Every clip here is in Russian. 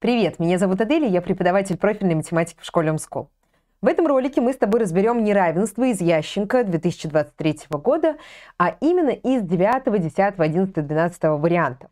Привет, меня зовут Аделя, я преподаватель профильной математики в школе Омскол. В этом ролике мы с тобой разберем неравенство из Ященко 2023 года, а именно из 9, 10, 11, 12 вариантов.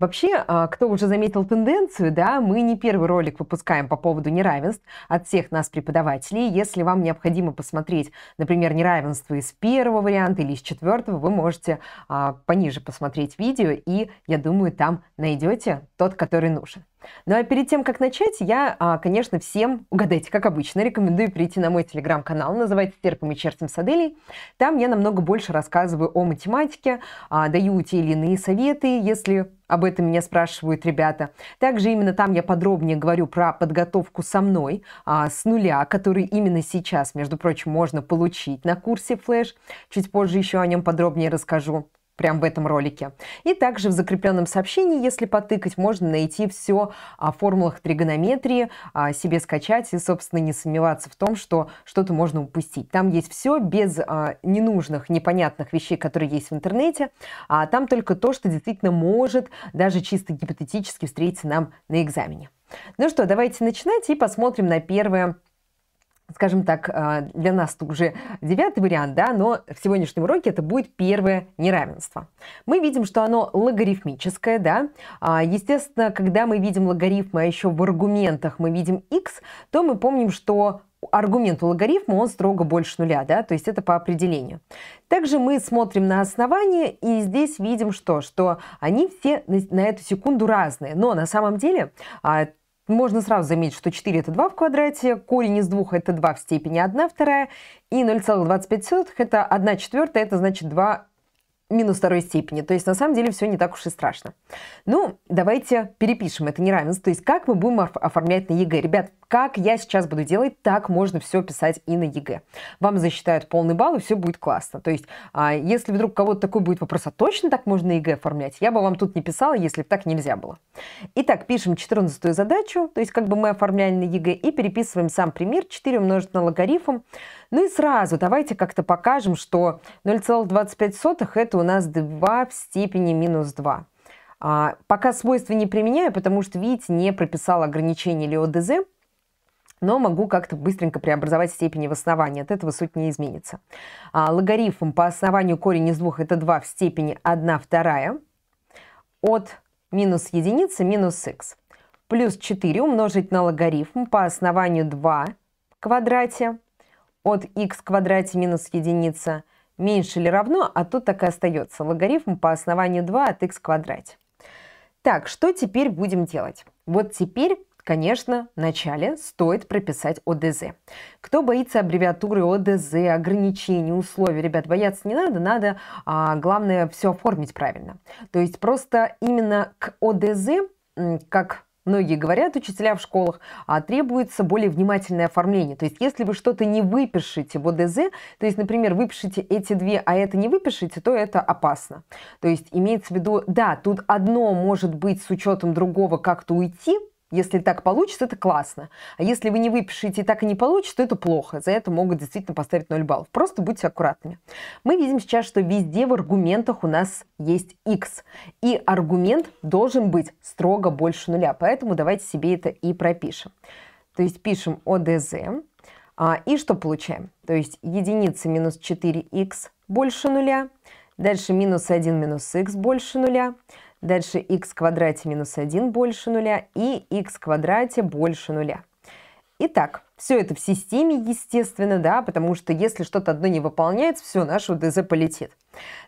Вообще, а, кто уже заметил тенденцию, да, мы не первый ролик выпускаем по поводу неравенств от всех нас преподавателей. Если вам необходимо посмотреть, например, неравенство из первого варианта или из четвертого, вы можете а, пониже посмотреть видео, и, я думаю, там найдете тот, который нужен. Ну а перед тем, как начать, я, а, конечно, всем, угадайте, как обычно, рекомендую прийти на мой телеграм-канал, называется «Терпом и чертом с Аделей». Там я намного больше рассказываю о математике, а, даю те или иные советы, если об этом меня спрашивают ребята. Также именно там я подробнее говорю про подготовку со мной а, с нуля, который именно сейчас, между прочим, можно получить на курсе Flash. Чуть позже еще о нем подробнее расскажу прямо в этом ролике. И также в закрепленном сообщении, если потыкать, можно найти все о формулах тригонометрии, а, себе скачать и, собственно, не сомневаться в том, что что-то можно упустить. Там есть все без а, ненужных, непонятных вещей, которые есть в интернете, а там только то, что действительно может даже чисто гипотетически встретиться нам на экзамене. Ну что, давайте начинать и посмотрим на первое скажем так, а, для нас это уже девятый вариант, да, но в сегодняшнем уроке это будет первое неравенство. Мы видим, что оно логарифмическое, да. А, естественно, когда мы видим логарифмы, а еще в аргументах мы видим x, то мы помним, что аргумент у логарифма, он строго больше нуля, да, то есть это по определению. Также мы смотрим на основание, и здесь видим что? Что они все на эту секунду разные, но на самом деле а, можно сразу заметить, что 4 это 2 в квадрате, корень из 2 это 2 в степени 1 вторая, и 0,25 это 1 четвертая, это значит 2 минус второй степени. То есть на самом деле все не так уж и страшно. Ну, давайте перепишем это неравенство. То есть как мы будем оформлять на ЕГЭ. Ребят, как я сейчас буду делать, так можно все писать и на ЕГЭ. Вам засчитают полный балл, и все будет классно. То есть, а, если вдруг у кого-то такой будет вопрос, а точно так можно ЕГЭ оформлять? Я бы вам тут не писала, если бы так нельзя было. Итак, пишем 14 задачу, то есть как бы мы оформляли на ЕГЭ, и переписываем сам пример 4 умножить на логарифм. Ну и сразу давайте как-то покажем, что 0,25 это у нас 2 в степени минус 2. А, пока свойства не применяю, потому что, видите, не прописал ограничение или ОДЗ, но могу как-то быстренько преобразовать степени в основании. От этого суть не изменится. А, логарифм по основанию корень из двух это 2 в степени 1 вторая. От минус единицы минус х. Плюс 4 умножить на логарифм по основанию 2 в квадрате от х в квадрате минус единица меньше или равно, а тут так и остается. Логарифм по основанию 2 от х в квадрате. Так, что теперь будем делать? Вот теперь Конечно, вначале стоит прописать ОДЗ. Кто боится аббревиатуры ОДЗ, ограничений, условий, ребят, бояться не надо, надо, а, главное, все оформить правильно. То есть просто именно к ОДЗ, как многие говорят, учителя в школах, а, требуется более внимательное оформление. То есть, если вы что-то не выпишете в ОДЗ, то есть, например, выпишите эти две, а это не выпишите, то это опасно. То есть, имеется в виду, да, тут одно может быть с учетом другого как-то уйти, если так получится, это классно. А если вы не выпишете и так и не получится, то это плохо. За это могут действительно поставить 0 баллов. Просто будьте аккуратными. Мы видим сейчас, что везде в аргументах у нас есть x. И аргумент должен быть строго больше нуля. Поэтому давайте себе это и пропишем. То есть пишем ОДЗ. А, и что получаем? То есть единица минус 4х больше нуля. Дальше минус 1 минус х больше нуля. Дальше в квадрате минус 1 больше нуля и в квадрате больше нуля. Итак, все это в системе, естественно, да, потому что если что-то одно не выполняется, все, наше ДЗ полетит.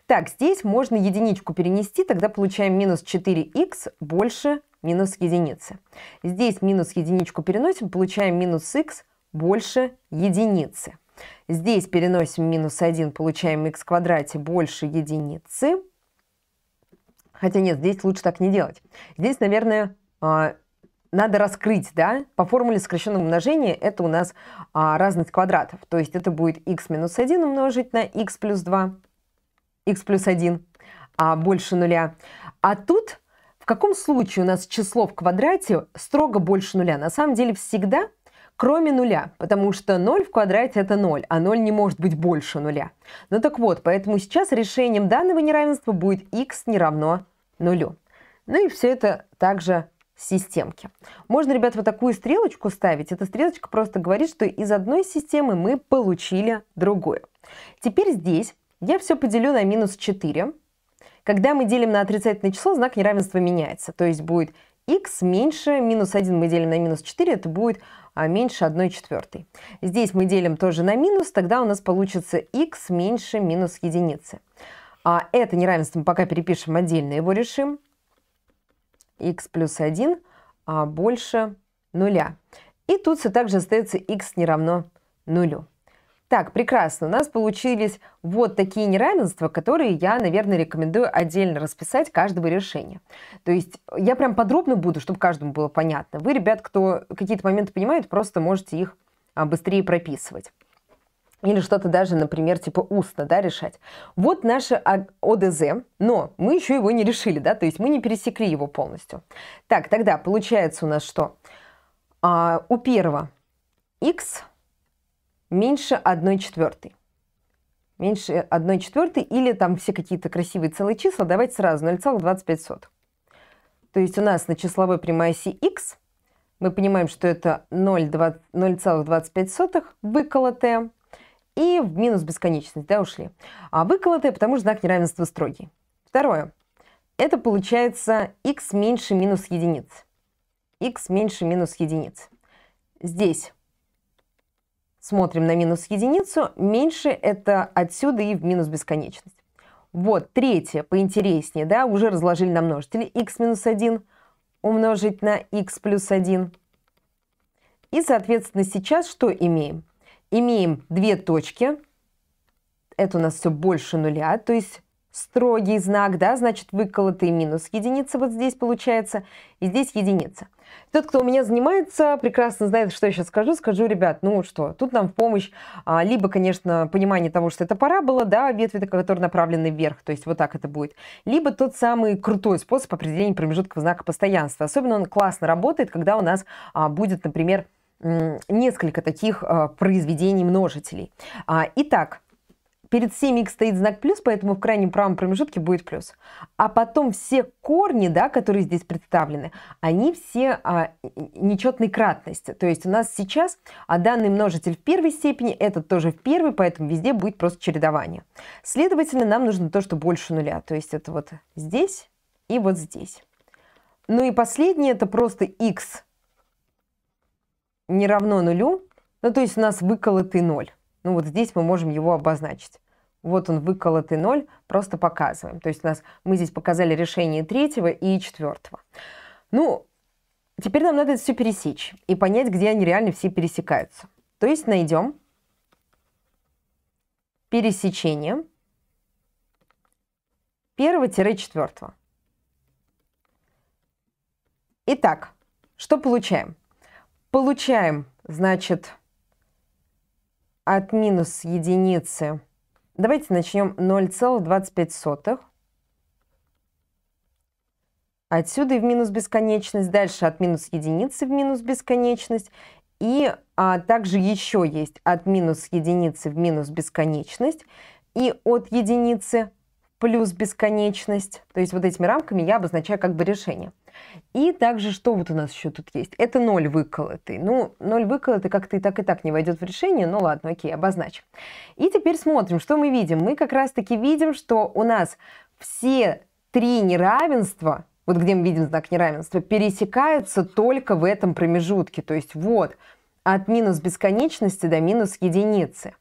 Так, здесь можно единичку перенести, тогда получаем минус 4х больше минус единицы. Здесь минус единичку переносим, получаем минус х больше единицы. Здесь переносим минус 1, получаем х в квадрате больше единицы. Хотя нет, здесь лучше так не делать. Здесь, наверное, а, надо раскрыть, да, по формуле сокращенного умножения это у нас а, разность квадратов. То есть это будет x минус 1 умножить на x плюс 2, x плюс 1, а больше нуля. А тут в каком случае у нас число в квадрате строго больше нуля? На самом деле всегда кроме нуля, потому что 0 в квадрате это 0, а 0 не может быть больше нуля. Ну так вот, поэтому сейчас решением данного неравенства будет x не равно нулю. Ну и все это также системки. Можно, ребят, вот такую стрелочку ставить. Эта стрелочка просто говорит, что из одной системы мы получили другую. Теперь здесь я все поделю на минус 4. Когда мы делим на отрицательное число, знак неравенства меняется. То есть будет x меньше минус 1 мы делим на минус 4, это будет меньше 1 четвертой. Здесь мы делим тоже на минус, тогда у нас получится x меньше минус единицы. А это неравенство мы пока перепишем отдельно, его решим. x плюс 1 а, больше нуля. И тут все так же остается x не равно нулю. Так, прекрасно. У нас получились вот такие неравенства, которые я, наверное, рекомендую отдельно расписать каждого решения. То есть я прям подробно буду, чтобы каждому было понятно. Вы, ребят, кто какие-то моменты понимает, просто можете их а, быстрее прописывать. Или что-то даже, например, типа устно да, решать. Вот наше ОДЗ, но мы еще его не решили, да, то есть мы не пересекли его полностью. Так, тогда получается у нас что? А, у первого x меньше 1 четвертой. Меньше 1 четвертой или там все какие-то красивые целые числа, давайте сразу 0,25. То есть у нас на числовой прямой оси x мы понимаем, что это 0,25 выколотое, и в минус бесконечность, да, ушли. А выколотое, потому что знак неравенства строгий. Второе. Это получается x меньше минус единиц. x меньше минус единиц. Здесь смотрим на минус единицу, меньше это отсюда и в минус бесконечность. Вот, третье, поинтереснее, да, уже разложили на множители. x минус 1 умножить на x плюс 1. И, соответственно, сейчас что имеем? Имеем две точки. Это у нас все больше нуля, то есть строгий знак, да, значит выколотый минус единица вот здесь получается, и здесь единица. Тот, кто у меня занимается, прекрасно знает, что я сейчас скажу. Скажу, ребят, ну что, тут нам в помощь а, либо, конечно, понимание того, что это парабола, да, ветви, которые направлены вверх, то есть вот так это будет, либо тот самый крутой способ определения промежутков знака постоянства. Особенно он классно работает, когда у нас а, будет, например, несколько таких а, произведений множителей. Итак, перед всеми x стоит знак плюс, поэтому в крайнем правом промежутке будет плюс. А потом все корни, да, которые здесь представлены, они все а, нечетной кратности. То есть у нас сейчас а данный множитель в первой степени, этот тоже в первой, поэтому везде будет просто чередование. Следовательно, нам нужно то, что больше нуля. То есть это вот здесь и вот здесь. Ну и последнее, это просто x не равно нулю. Ну, то есть у нас выколотый ноль. Ну вот здесь мы можем его обозначить. Вот он выколотый ноль, просто показываем. То есть у нас мы здесь показали решение третьего и четвертого. Ну, теперь нам надо это все пересечь и понять, где они реально все пересекаются. То есть найдем пересечение первого-четвертого. Итак, что получаем? Получаем, значит, от минус единицы. Давайте начнем 0,25. Отсюда и в минус бесконечность. Дальше от минус единицы в минус бесконечность. И а, также еще есть от минус единицы в минус бесконечность. И от единицы плюс бесконечность. То есть вот этими рамками я обозначаю как бы решение. И также, что вот у нас еще тут есть? Это ноль выколотый. Ну, ноль выколотый как-то и так, и так не войдет в решение. Ну ладно, окей, обозначим. И теперь смотрим, что мы видим. Мы как раз-таки видим, что у нас все три неравенства, вот где мы видим знак неравенства, пересекаются только в этом промежутке. То есть вот от минус бесконечности до минус единицы.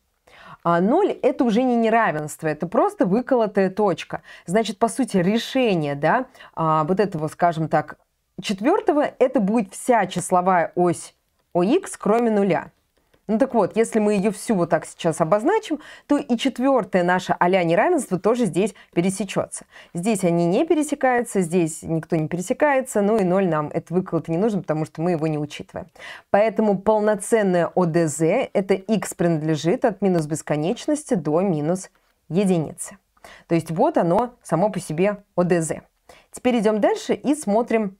А ноль – это уже не неравенство, это просто выколотая точка. Значит, по сути, решение да, а, вот этого, скажем так, четвертого – это будет вся числовая ось ОХ, кроме нуля. Ну так вот, если мы ее всю вот так сейчас обозначим, то и четвертое наше а-ля неравенство тоже здесь пересечется. Здесь они не пересекаются, здесь никто не пересекается, ну и ноль нам это выколото не нужно, потому что мы его не учитываем. Поэтому полноценное ОДЗ – это x принадлежит от минус бесконечности до минус единицы. То есть вот оно само по себе ОДЗ. Теперь идем дальше и смотрим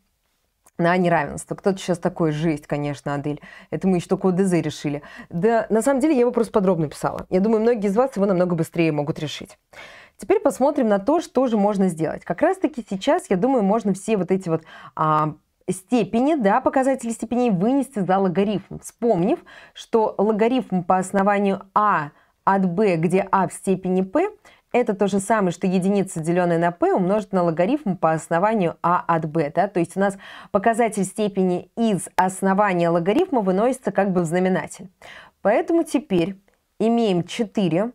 на неравенство. Кто-то сейчас такой, жесть, конечно, Адель. Это мы еще только ОДЗ решили. Да, на самом деле я его просто подробно писала. Я думаю, многие из вас его намного быстрее могут решить. Теперь посмотрим на то, что же можно сделать. Как раз-таки сейчас, я думаю, можно все вот эти вот а, степени, да, показатели степеней вынести за логарифм, вспомнив, что логарифм по основанию а от b, где а в степени p, это то же самое, что единица, деленная на p, умножить на логарифм по основанию а от b. Да? То есть у нас показатель степени из основания логарифма выносится как бы в знаменатель. Поэтому теперь имеем 4,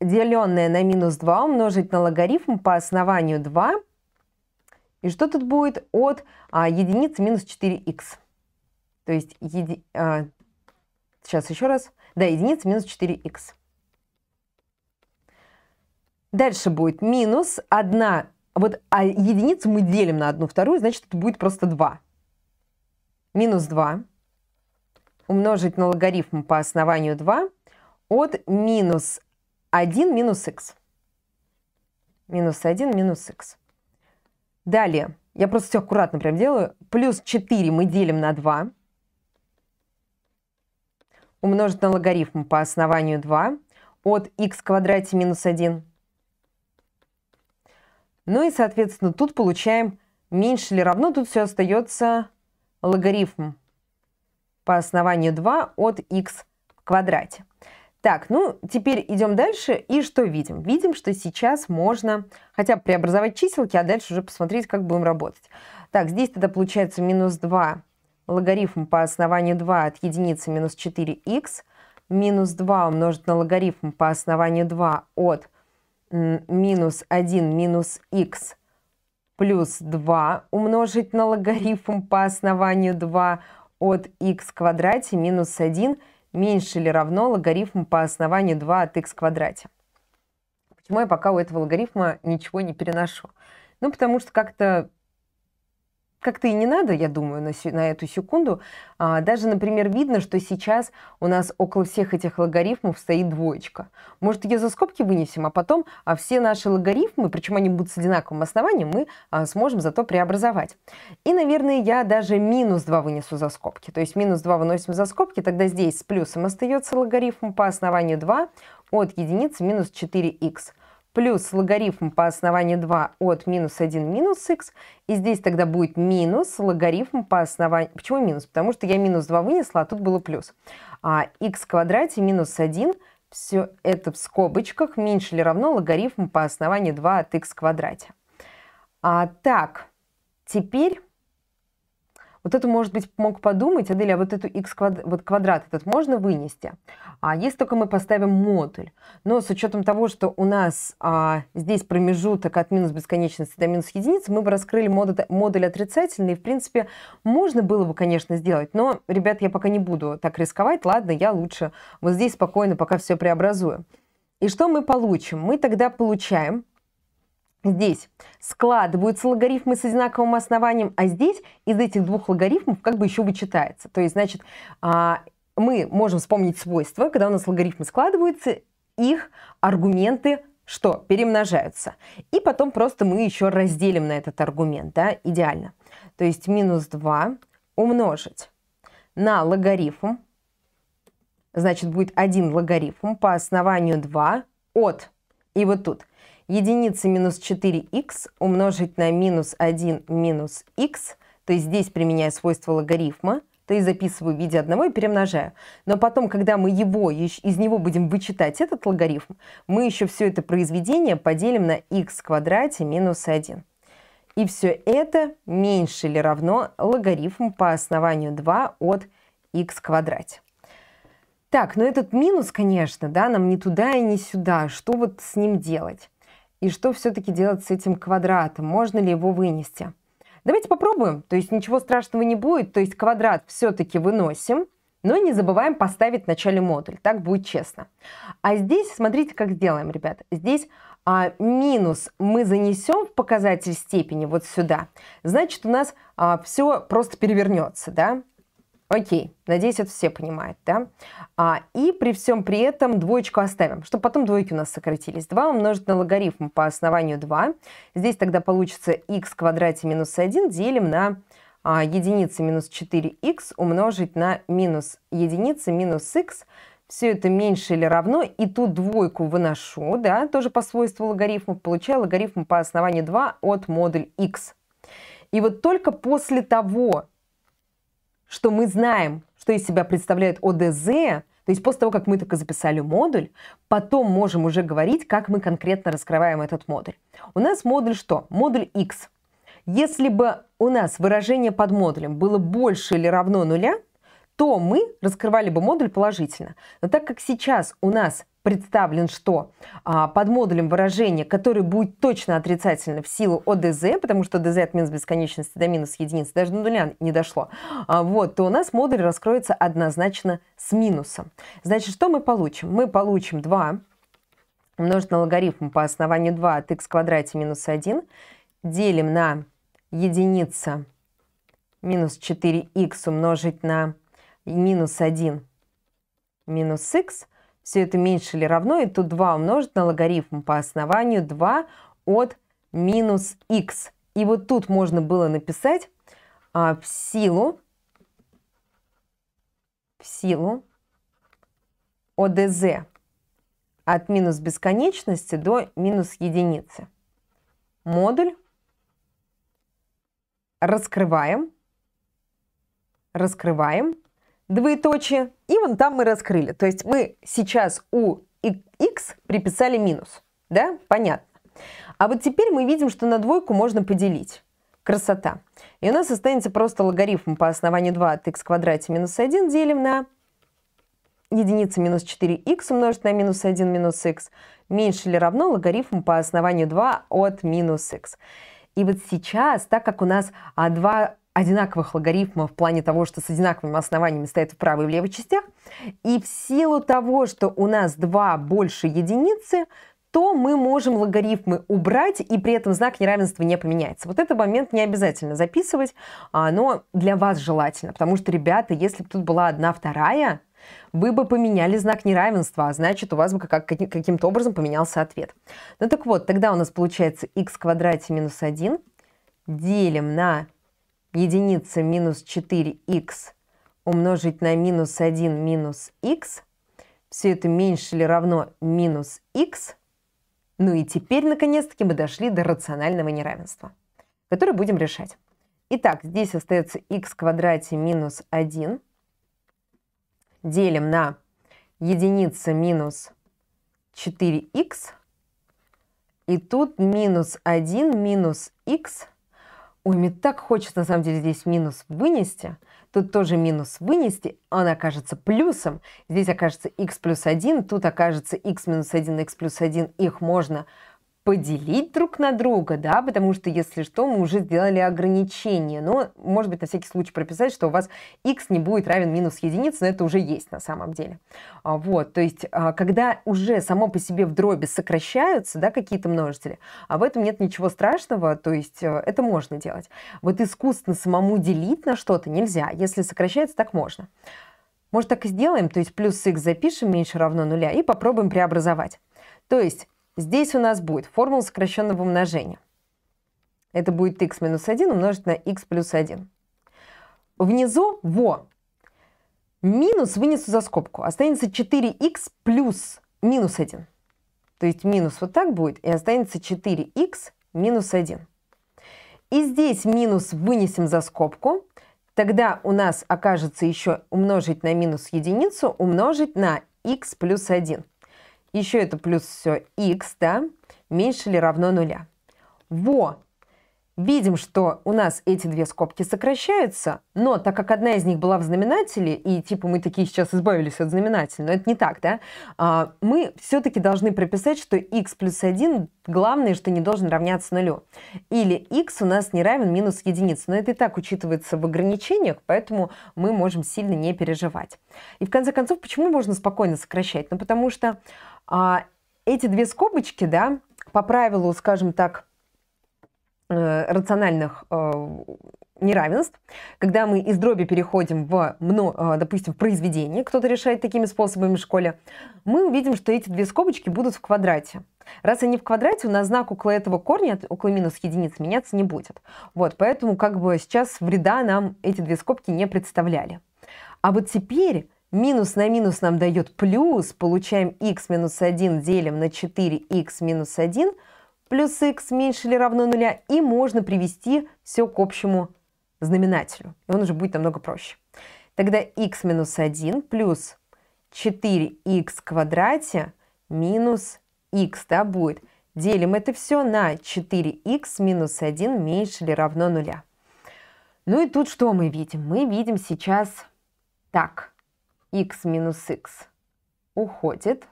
деленное на минус 2, умножить на логарифм по основанию 2. И что тут будет от а, единицы минус 4х? То есть, еди... а, сейчас еще раз. Да, единица минус 4х. Дальше будет минус 1, вот а единицу мы делим на 1 вторую, значит, это будет просто 2. Минус 2 умножить на логарифм по основанию 2 от минус 1 минус х. Минус 1 минус х. Далее, я просто все аккуратно прям делаю. Плюс 4 мы делим на 2. Умножить на логарифм по основанию 2 от х квадрате минус 1 ну и, соответственно, тут получаем меньше или равно, тут все остается логарифм по основанию 2 от х в квадрате. Так, ну теперь идем дальше и что видим? Видим, что сейчас можно хотя бы преобразовать чиселки, а дальше уже посмотреть, как будем работать. Так, здесь тогда получается минус 2 логарифм по основанию 2 от единицы минус 4х, минус 2 умножить на логарифм по основанию 2 от минус 1 минус х плюс 2 умножить на логарифм по основанию 2 от х квадрате минус 1 меньше или равно логарифм по основанию 2 от х квадрате. Почему я пока у этого логарифма ничего не переношу? Ну, потому что как-то как-то и не надо, я думаю, на, на эту секунду. А, даже, например, видно, что сейчас у нас около всех этих логарифмов стоит двоечка. Может, ее за скобки вынесем, а потом а все наши логарифмы, причем они будут с одинаковым основанием, мы а, сможем зато преобразовать. И, наверное, я даже минус 2 вынесу за скобки. То есть минус 2 выносим за скобки, тогда здесь с плюсом остается логарифм по основанию 2 от единицы минус 4х плюс логарифм по основанию 2 от минус 1 минус х. И здесь тогда будет минус логарифм по основанию... Почему минус? Потому что я минус 2 вынесла, а тут было плюс. А х в квадрате минус 1, все это в скобочках, меньше или равно логарифм по основанию 2 от х в квадрате. А, так, теперь вот это, может быть, мог подумать, Аделя, а вот эту x квадрат, вот квадрат этот можно вынести? А если только мы поставим модуль. Но с учетом того, что у нас а, здесь промежуток от минус бесконечности до минус единицы, мы бы раскрыли модуль, модуль отрицательный. И, в принципе, можно было бы, конечно, сделать. Но, ребят, я пока не буду так рисковать. Ладно, я лучше вот здесь спокойно пока все преобразую. И что мы получим? Мы тогда получаем Здесь складываются логарифмы с одинаковым основанием, а здесь из этих двух логарифмов как бы еще вычитается. То есть, значит, а, мы можем вспомнить свойства, когда у нас логарифмы складываются, их аргументы что? Перемножаются. И потом просто мы еще разделим на этот аргумент, да, идеально. То есть минус 2 умножить на логарифм, значит, будет один логарифм по основанию 2 от, и вот тут, единицы минус 4х умножить на минус 1 минус х, то есть здесь применяя свойство логарифма, то есть записываю в виде одного и перемножаю. Но потом, когда мы его, из него будем вычитать этот логарифм, мы еще все это произведение поделим на х квадрате минус 1. И все это меньше или равно логарифм по основанию 2 от х в квадрате. Так, но этот минус, конечно, да, нам не туда и не сюда. Что вот с ним делать? И что все-таки делать с этим квадратом? Можно ли его вынести? Давайте попробуем. То есть ничего страшного не будет. То есть квадрат все-таки выносим, но не забываем поставить в начале модуль. Так будет честно. А здесь, смотрите, как сделаем, ребята. Здесь а, минус мы занесем в показатель степени вот сюда. Значит, у нас а, все просто перевернется, да? Окей, надеюсь, это все понимают, да? А, и при всем при этом двоечку оставим, чтобы потом двойки у нас сократились. 2 умножить на логарифм по основанию 2. Здесь тогда получится х в квадрате минус 1 делим на а, единицы минус 4х умножить на минус единицы минус х. Все это меньше или равно, и тут двойку выношу, да, тоже по свойству логарифма, получаю логарифм по основанию 2 от модуль х. И вот только после того, что мы знаем, что из себя представляет ОДЗ, то есть после того, как мы только записали модуль, потом можем уже говорить, как мы конкретно раскрываем этот модуль. У нас модуль что? Модуль X. Если бы у нас выражение под модулем было больше или равно нуля, то мы раскрывали бы модуль положительно. Но так как сейчас у нас представлен, что а, под модулем выражения, который будет точно отрицательно в силу ОДЗ, потому что ОДЗ от минус бесконечности до минус единицы даже до нуля не дошло, а, вот, то у нас модуль раскроется однозначно с минусом. Значит, что мы получим? Мы получим 2 умножить на логарифм по основанию 2 от х квадрате минус 1, делим на единица минус 4х умножить на минус 1 минус х, все это меньше или равно, и тут 2 умножить на логарифм по основанию 2 от минус х. И вот тут можно было написать а, в силу, в силу ОДЗ от минус бесконечности до минус единицы. Модуль раскрываем, раскрываем, двоеточие, и вон там мы раскрыли. То есть мы сейчас у x приписали минус, да, понятно. А вот теперь мы видим, что на двойку можно поделить. Красота. И у нас останется просто логарифм по основанию 2 от x квадрате минус 1 делим на единица минус 4х умножить на минус 1 минус х меньше или равно логарифм по основанию 2 от минус х. И вот сейчас, так как у нас а, два одинаковых логарифма в плане того, что с одинаковыми основаниями стоят в правой и в левой частях, и в силу того, что у нас два больше единицы, то мы можем логарифмы убрать, и при этом знак неравенства не поменяется. Вот этот момент не обязательно записывать, а, но для вас желательно, потому что, ребята, если бы тут была одна вторая, вы бы поменяли знак неравенства, а значит, у вас бы как, каким-то образом поменялся ответ. Ну так вот, тогда у нас получается x в квадрате минус 1 делим на единица минус 4х умножить на минус 1 минус х. Все это меньше или равно минус х. Ну и теперь, наконец-таки, мы дошли до рационального неравенства, которое будем решать. Итак, здесь остается х в квадрате минус 1 делим на единица минус 4х, и тут минус 1 минус х. Ой, мне так хочется, на самом деле, здесь минус вынести. Тут тоже минус вынести, он окажется плюсом. Здесь окажется x плюс 1, тут окажется x минус 1, x плюс 1. Их можно поделить друг на друга, да, потому что, если что, мы уже сделали ограничение. Но, может быть, на всякий случай прописать, что у вас x не будет равен минус единице, но это уже есть на самом деле. А, вот, то есть, а, когда уже само по себе в дроби сокращаются, да, какие-то множители, а в этом нет ничего страшного, то есть, э, это можно делать. Вот искусственно самому делить на что-то нельзя. Если сокращается, так можно. Может, так и сделаем, то есть плюс x запишем меньше равно нуля и попробуем преобразовать. То есть Здесь у нас будет формула сокращенного умножения. Это будет x минус 1 умножить на x плюс 1. Внизу во. Минус вынесу за скобку. Останется 4x плюс минус 1. То есть минус вот так будет, и останется 4x минус 1. И здесь минус вынесем за скобку. Тогда у нас окажется еще умножить на минус единицу, умножить на x плюс 1. Еще это плюс все x, да, меньше или равно нуля. Во! Видим, что у нас эти две скобки сокращаются, но так как одна из них была в знаменателе, и типа мы такие сейчас избавились от знаменателя, но это не так, да, а, мы все-таки должны прописать, что x плюс 1 главное, что не должен равняться нулю. Или x у нас не равен минус единице, но это и так учитывается в ограничениях, поэтому мы можем сильно не переживать. И в конце концов, почему можно спокойно сокращать? Ну потому что эти две скобочки, да, по правилу, скажем так, э, рациональных э, неравенств, когда мы из дроби переходим в, э, допустим, в произведение, кто-то решает такими способами в школе, мы увидим, что эти две скобочки будут в квадрате. Раз они в квадрате, у нас знак около этого корня, около минус единиц, меняться не будет. Вот, поэтому как бы сейчас вреда нам эти две скобки не представляли. А вот теперь Минус на минус нам дает плюс, получаем x минус 1 делим на 4x минус 1 плюс х меньше или равно нуля, и можно привести все к общему знаменателю. И он уже будет намного проще. Тогда х минус 1 плюс 4х в квадрате минус х да, будет. Делим это все на 4х минус 1 меньше или равно нуля. Ну и тут что мы видим? Мы видим сейчас так. Х минус х уходит.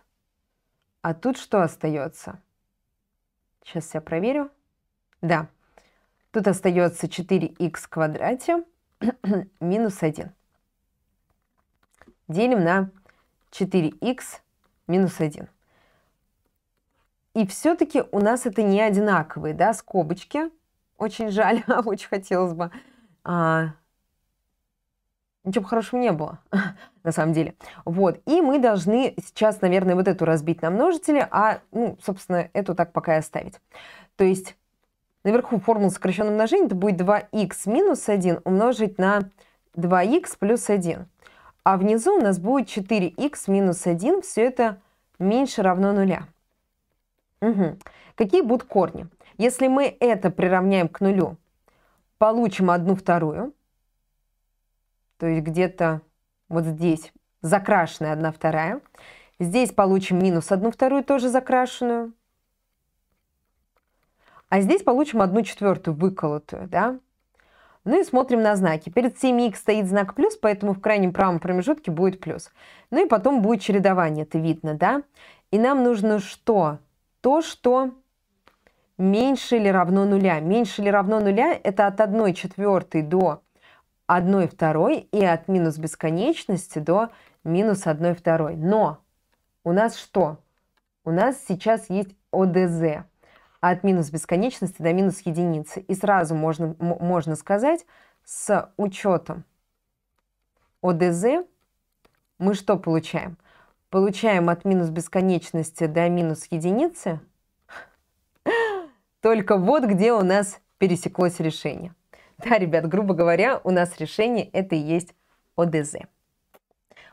А тут что остается? Сейчас я проверю. Да, тут остается 4х в квадрате минус 1. Делим на 4х минус 1. И все-таки у нас это не одинаковые, да, скобочки. Очень жаль, очень хотелось бы. А, ничего хорошего не было, на самом деле. Вот, и мы должны сейчас, наверное, вот эту разбить на множители, а, ну, собственно, эту так пока и оставить. То есть наверху формула сокращенного умножения, это будет 2х минус 1 умножить на 2х плюс 1. А внизу у нас будет 4х минус 1, все это меньше равно нуля. Угу. Какие будут корни? Если мы это приравняем к нулю, получим одну вторую, то есть где-то вот здесь закрашенная одна вторая. Здесь получим минус одну вторую, тоже закрашенную. А здесь получим одну четвертую выколотую, да? Ну и смотрим на знаки. Перед 7х стоит знак плюс, поэтому в крайнем правом промежутке будет плюс. Ну и потом будет чередование, это видно, да? И нам нужно что? То, что меньше или равно нуля. Меньше или равно нуля – это от 1 четвертой до 1 второй и от минус бесконечности до минус 1 второй. Но у нас что? У нас сейчас есть ОДЗ от минус бесконечности до минус единицы. И сразу можно, можно сказать, с учетом ОДЗ мы что получаем? Получаем от минус бесконечности до минус единицы только вот где у нас пересеклось решение. Да, ребят, грубо говоря, у нас решение это и есть ОДЗ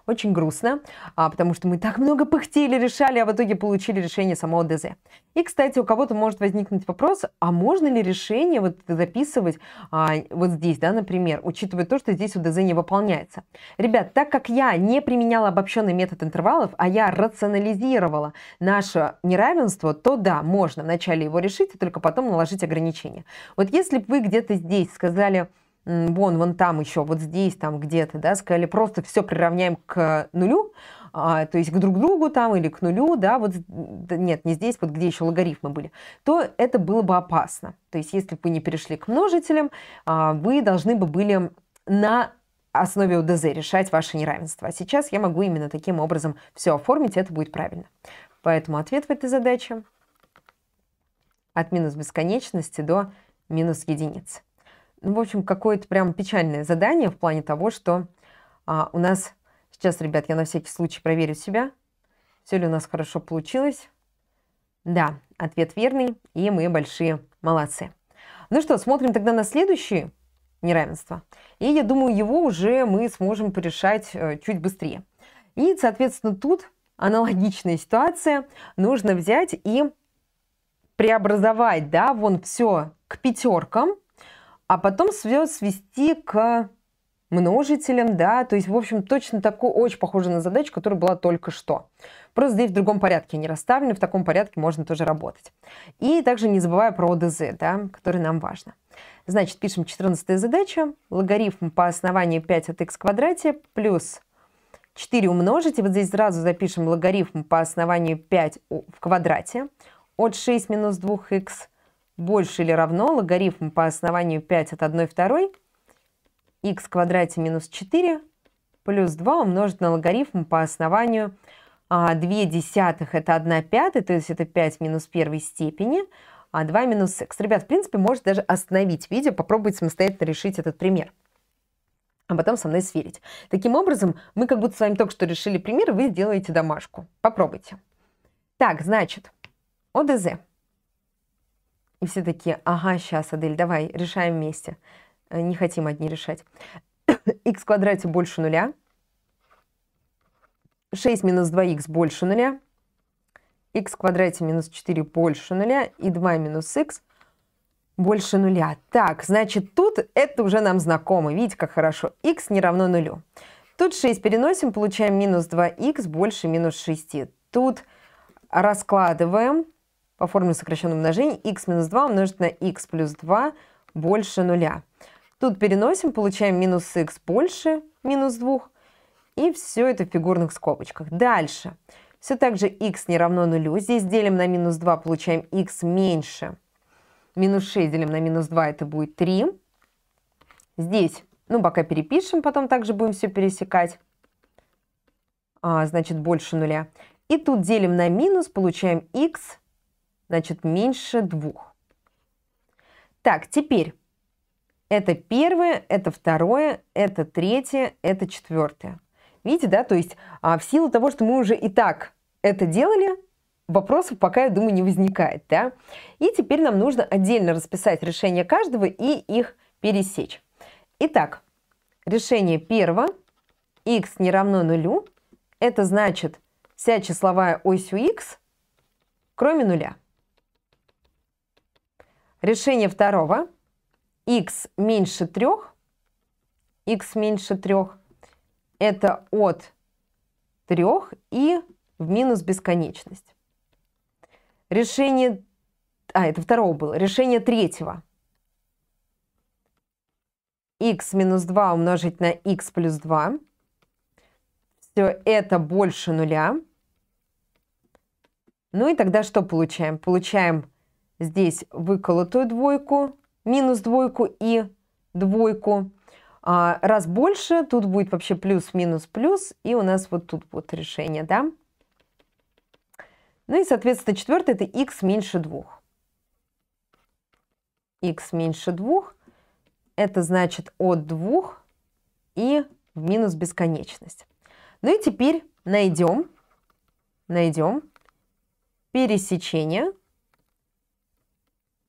очень грустно, а, потому что мы так много пыхтели, решали, а в итоге получили решение самого ДЗ. И, кстати, у кого-то может возникнуть вопрос, а можно ли решение вот записывать а, вот здесь, да, например, учитывая то, что здесь у ДЗ не выполняется. Ребят, так как я не применяла обобщенный метод интервалов, а я рационализировала наше неравенство, то да, можно вначале его решить, и только потом наложить ограничения. Вот если бы вы где-то здесь сказали, вон, вон там еще, вот здесь, там где-то, да, сказали, просто все приравняем к нулю, а, то есть к друг другу там или к нулю, да, вот, нет, не здесь, вот где еще логарифмы были, то это было бы опасно. То есть если бы вы не перешли к множителям, а, вы должны бы были на основе УДЗ решать ваше неравенство. А сейчас я могу именно таким образом все оформить, это будет правильно. Поэтому ответ в этой задаче от минус бесконечности до минус единицы ну, в общем, какое-то прям печальное задание в плане того, что а, у нас... Сейчас, ребят, я на всякий случай проверю себя. Все ли у нас хорошо получилось? Да, ответ верный, и мы большие молодцы. Ну что, смотрим тогда на следующее неравенство. И я думаю, его уже мы сможем порешать э, чуть быстрее. И, соответственно, тут аналогичная ситуация. Нужно взять и преобразовать, да, вон все к пятеркам, а потом все свести к множителям, да, то есть, в общем, точно такой, очень похоже на задачу, которая была только что. Просто здесь в другом порядке они расставлены, в таком порядке можно тоже работать. И также не забывая про ОДЗ, да, который нам важно. Значит, пишем 14 задача. Логарифм по основанию 5 от х квадрате плюс 4 умножить. И вот здесь сразу запишем логарифм по основанию 5 в квадрате от 6 минус 2х больше или равно логарифм по основанию 5 от 1 второй х в квадрате минус 4 плюс 2 умножить на логарифм по основанию а, 2 десятых это 1 пятая, то есть это 5 минус первой степени, а 2 минус х. Ребят, в принципе, можете даже остановить видео, попробовать самостоятельно решить этот пример а потом со мной сверить. Таким образом, мы как будто с вами только что решили пример, вы сделаете домашку. Попробуйте. Так, значит, ОДЗ. И все такие, ага, сейчас, Адель, давай, решаем вместе. Э, не хотим одни решать. х в квадрате больше нуля. 6 минус 2х больше нуля. х в квадрате минус 4 больше нуля и 2 минус х больше нуля. Так, значит, тут это уже нам знакомо. Видите, как хорошо. х не равно нулю. Тут 6 переносим, получаем минус 2х больше минус 6. Тут раскладываем по формуле сокращенного умножения х минус 2 умножить на х плюс 2 больше нуля. Тут переносим, получаем минус х больше минус 2. И все это в фигурных скобочках. Дальше. Все так же х не равно нулю. Здесь делим на минус 2, получаем х меньше. Минус 6 делим на минус 2, это будет 3. Здесь, ну, пока перепишем, потом также будем все пересекать. А, значит, больше нуля. И тут делим на минус, получаем х, значит, меньше 2. Так, теперь это первое, это второе, это третье, это четвертое. Видите, да, то есть а, в силу того, что мы уже и так это делали, вопросов пока, я думаю, не возникает, да. И теперь нам нужно отдельно расписать решение каждого и их пересечь. Итак, решение первого, x не равно нулю, это значит вся числовая ось у x, кроме нуля. Решение второго, x меньше 3, x меньше 3, это от 3 и в минус бесконечность. Решение, а это второго было, решение третьего. x минус 2 умножить на x плюс 2. Все это больше нуля. Ну и тогда что получаем? Получаем здесь выколотую двойку, минус двойку и двойку. А, раз больше, тут будет вообще плюс, минус, плюс, и у нас вот тут вот решение, да? Ну и, соответственно, четвертое – это x меньше 2. x меньше 2 – это значит от 2 и в минус бесконечность. Ну и теперь найдем, найдем пересечение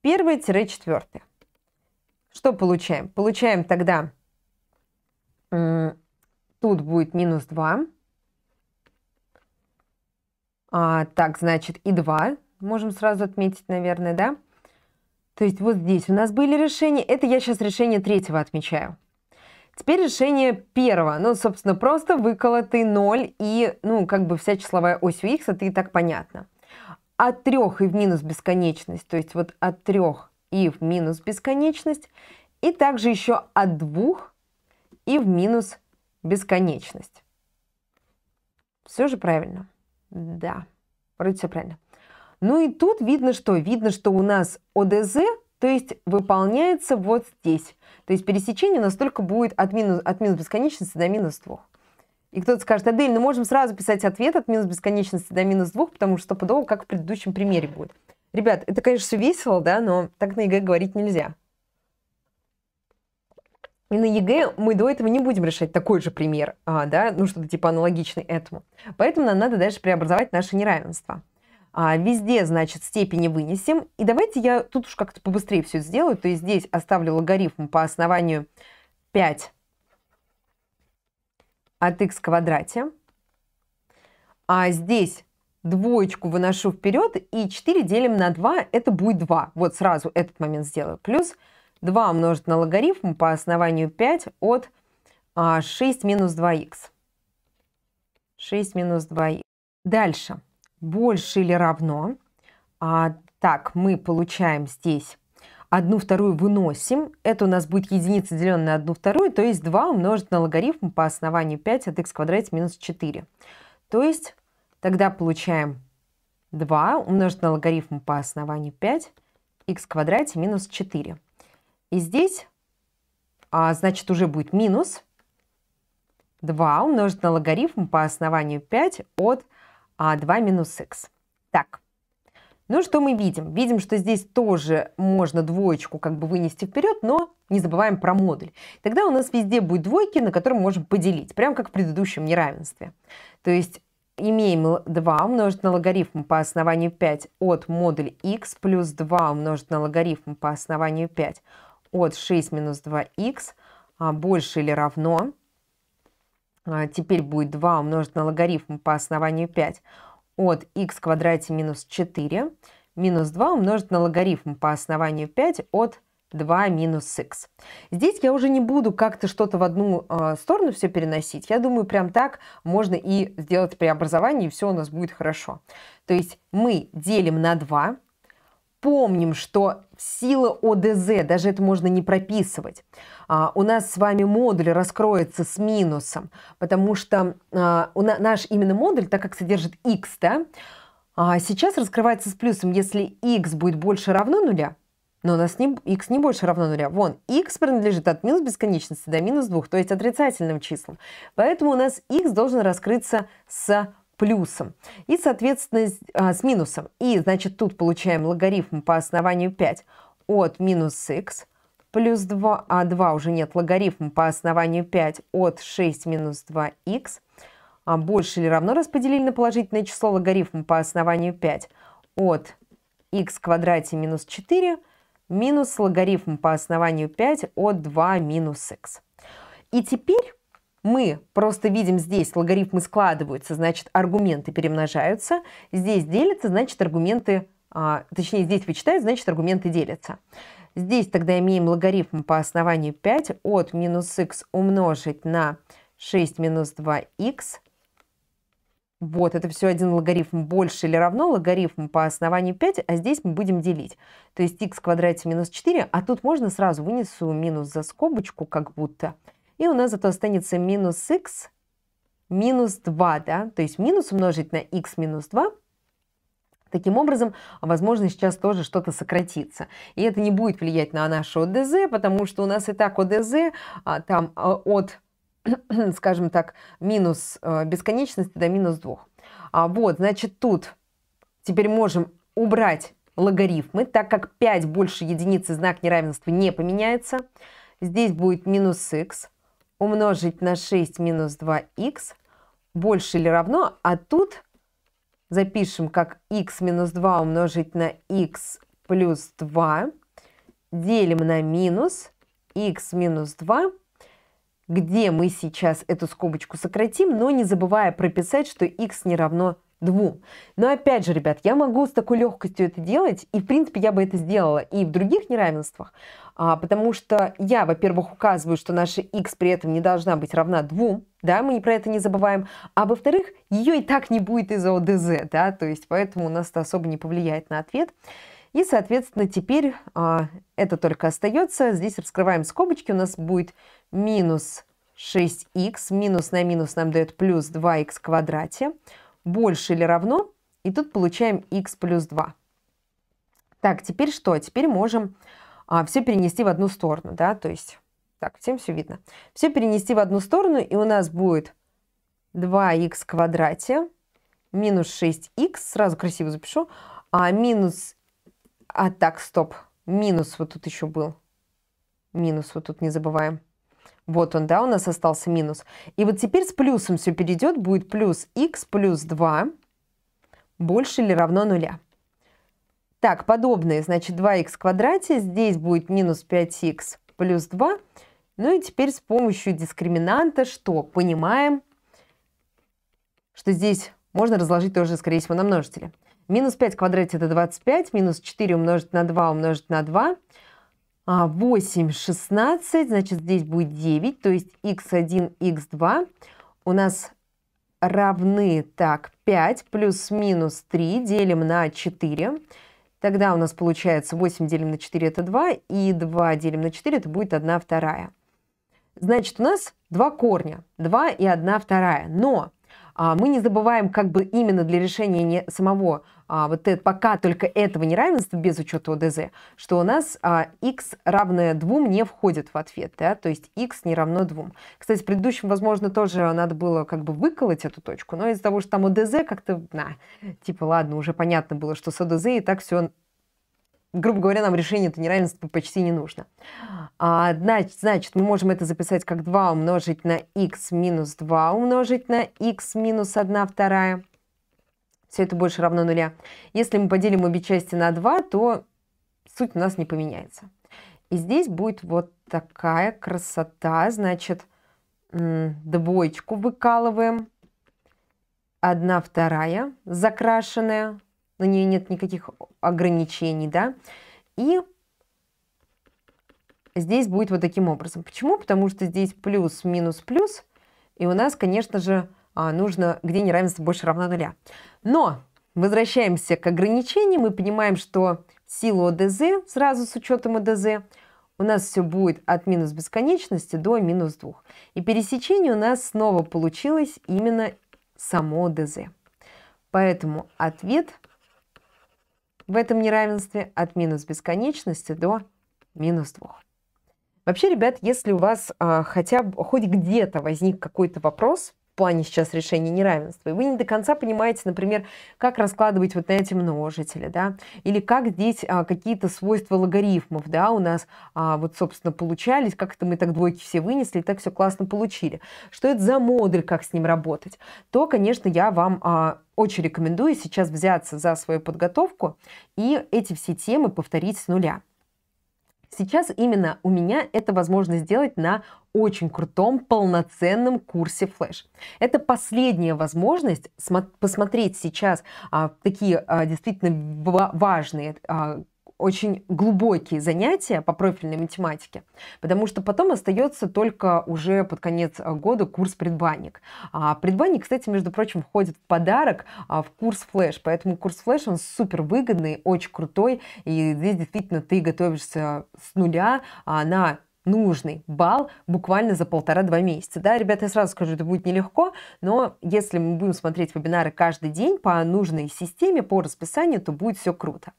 первое-четвертое. Что получаем? Получаем тогда, тут будет минус 2, а, так, значит, и 2 можем сразу отметить, наверное, да? То есть вот здесь у нас были решения. Это я сейчас решение третьего отмечаю. Теперь решение первого. Ну, собственно, просто выколотый 0 и, ну, как бы вся числовая ось у х, это и так понятно. От 3 и в минус бесконечность, то есть вот от 3 и в минус бесконечность, и также еще от 2 и в минус бесконечность. Все же правильно. Да, вроде все правильно. Ну и тут видно что? Видно, что у нас ОДЗ, то есть выполняется вот здесь. То есть пересечение у нас только будет от минус, от минус бесконечности до минус 2. И кто-то скажет, Адель, ну можем сразу писать ответ от минус бесконечности до минус 2, потому что стопудово, как в предыдущем примере будет. Ребят, это, конечно, все весело, да, но так на ЕГЭ говорить нельзя. И на ЕГЭ мы до этого не будем решать такой же пример, а, да, ну что-то типа аналогичный этому. Поэтому нам надо дальше преобразовать наше неравенство. А, везде, значит, степени вынесем. И давайте я тут уж как-то побыстрее все сделаю. То есть здесь оставлю логарифм по основанию 5 от х в квадрате. А здесь двоечку выношу вперед и 4 делим на 2, это будет 2. Вот сразу этот момент сделаю. Плюс 2 умножить на логарифм по основанию 5 от 6 а, минус 2х. 6 минус 2х. Дальше. Больше или равно. А, так, мы получаем здесь 1 вторую выносим. Это у нас будет единица, деленная на 1 вторую, то есть 2 умножить на логарифм по основанию 5 от х квадрате минус 4. То есть тогда получаем 2 умножить на логарифм по основанию 5 х квадрате минус 4. И здесь, а, значит, уже будет минус 2 умножить на логарифм по основанию 5 от а, 2 минус х. Так, ну что мы видим? Видим, что здесь тоже можно двоечку как бы вынести вперед, но не забываем про модуль. Тогда у нас везде будет двойки, на которые мы можем поделить, прям как в предыдущем неравенстве. То есть имеем 2 умножить на логарифм по основанию 5 от модуль x плюс 2 умножить на логарифм по основанию 5 от 6 минус 2х а, больше или равно, а, теперь будет 2 умножить на логарифм по основанию 5 от х в квадрате минус 4 минус 2 умножить на логарифм по основанию 5 от 2 минус х. Здесь я уже не буду как-то что-то в одну э, сторону все переносить. Я думаю, прям так можно и сделать преобразование, и все у нас будет хорошо. То есть мы делим на 2, помним, что сила ОДЗ, даже это можно не прописывать, а, у нас с вами модуль раскроется с минусом, потому что а, у на, наш именно модуль, так как содержит x, да, а, сейчас раскрывается с плюсом, если x будет больше равно нуля, но у нас не, x не больше равно нуля. Вон, x принадлежит от минус бесконечности до минус 2, то есть отрицательным числам. Поэтому у нас x должен раскрыться с плюсом и, соответственно, а, с минусом. И, значит, тут получаем логарифм по основанию 5 от минус x плюс 2, а 2 уже нет, логарифм по основанию 5 от 6 минус 2х. А больше или равно распределили на положительное число логарифм по основанию 5 от в квадрате минус 4 минус логарифм по основанию 5 от 2 минус х. И теперь мы просто видим здесь логарифмы складываются, значит аргументы перемножаются. Здесь делятся, значит аргументы, а, точнее здесь вычитают, значит аргументы делятся. Здесь тогда имеем логарифм по основанию 5 от минус х умножить на 6 минус 2х. Вот, это все один логарифм больше или равно логарифм по основанию 5, а здесь мы будем делить. То есть х в квадрате минус 4, а тут можно сразу вынесу минус за скобочку, как будто. И у нас зато останется минус х минус 2, да, то есть минус умножить на х минус 2. Таким образом, возможно, сейчас тоже что-то сократится. И это не будет влиять на наше ОДЗ, потому что у нас и так ОДЗ а, там а, от, скажем так, минус а, бесконечности до минус 2. А вот, значит, тут теперь можем убрать логарифмы, так как 5 больше единицы знак неравенства не поменяется. Здесь будет минус х умножить на 6 минус 2х больше или равно, а тут запишем как х минус 2 умножить на х плюс 2, делим на минус х минус 2, где мы сейчас эту скобочку сократим, но не забывая прописать, что х не равно 2. Но опять же, ребят, я могу с такой легкостью это делать, и в принципе я бы это сделала и в других неравенствах, а, потому что я, во-первых, указываю, что наша x при этом не должна быть равна 2, да, мы про это не забываем, а во-вторых, ее и так не будет из-за ОДЗ, да, то есть поэтому у нас это особо не повлияет на ответ. И, соответственно, теперь а, это только остается. Здесь раскрываем скобочки, у нас будет минус 6х, минус на минус нам дает плюс 2х в квадрате больше или равно, и тут получаем x плюс 2. Так, теперь что? Теперь можем а, все перенести в одну сторону, да, то есть, так, всем все видно. Все перенести в одну сторону, и у нас будет 2х в квадрате минус 6х, сразу красиво запишу, а минус, а так, стоп, минус вот тут еще был, минус вот тут не забываем, вот он, да, у нас остался минус. И вот теперь с плюсом все перейдет, будет плюс х плюс 2 больше или равно нуля. Так, подобные, значит, 2х в квадрате, здесь будет минус 5х плюс 2. Ну и теперь с помощью дискриминанта что? Понимаем, что здесь можно разложить тоже, скорее всего, на множители. Минус 5 в квадрате это 25, минус 4 умножить на 2 умножить на 2 8, 16, значит, здесь будет 9, то есть x1, x2 у нас равны, так, 5 плюс-минус 3 делим на 4. Тогда у нас получается 8 делим на 4 это 2, и 2 делим на 4 это будет 1 вторая. Значит, у нас два корня, 2 и 1 вторая. Но а, мы не забываем как бы именно для решения не самого а, вот это, пока только этого неравенства без учета ОДЗ, что у нас а, x равное 2 не входит в ответ, да, то есть x не равно 2. Кстати, в предыдущем, возможно, тоже надо было как бы выколоть эту точку, но из-за того, что там ОДЗ как-то, на, типа, ладно, уже понятно было, что с ОДЗ и так все грубо говоря, нам решение это неравенства почти не нужно. А, значит, значит, мы можем это записать как 2 умножить на x минус 2 умножить на x минус 1 вторая. Все это больше равно нуля. Если мы поделим обе части на 2, то суть у нас не поменяется. И здесь будет вот такая красота. Значит, двоечку выкалываем. одна вторая закрашенная, на ней нет никаких ограничений, да, и здесь будет вот таким образом. Почему? Потому что здесь плюс, минус, плюс, и у нас, конечно же, а, нужно, где неравенство больше равно нуля. Но возвращаемся к ограничениям и понимаем, что силу ОДЗ, сразу с учетом ОДЗ, у нас все будет от минус бесконечности до минус 2. И пересечение у нас снова получилось именно само ДЗ. Поэтому ответ в этом неравенстве от минус бесконечности до минус 2. Вообще, ребят, если у вас а, хотя бы хоть где-то возник какой-то вопрос – плане сейчас решения неравенства. И вы не до конца понимаете, например, как раскладывать вот на эти множители, да, или как здесь а, какие-то свойства логарифмов, да, у нас а, вот, собственно, получались, как это мы так двойки все вынесли и так все классно получили. Что это за модуль, как с ним работать? То, конечно, я вам а, очень рекомендую сейчас взяться за свою подготовку и эти все темы повторить с нуля. Сейчас именно у меня это возможно сделать на очень крутом полноценном курсе Flash. Это последняя возможность посмотреть сейчас а, такие а, действительно важные а, очень глубокие занятия по профильной математике, потому что потом остается только уже под конец а, года курс предбанник. А предбанник, кстати, между прочим, входит в подарок а, в курс флеш, поэтому курс флеш, он супер выгодный, очень крутой, и здесь действительно ты готовишься с нуля а, на нужный балл буквально за полтора-два месяца. Да, ребята, я сразу скажу, это будет нелегко, но если мы будем смотреть вебинары каждый день по нужной системе, по расписанию, то будет все круто.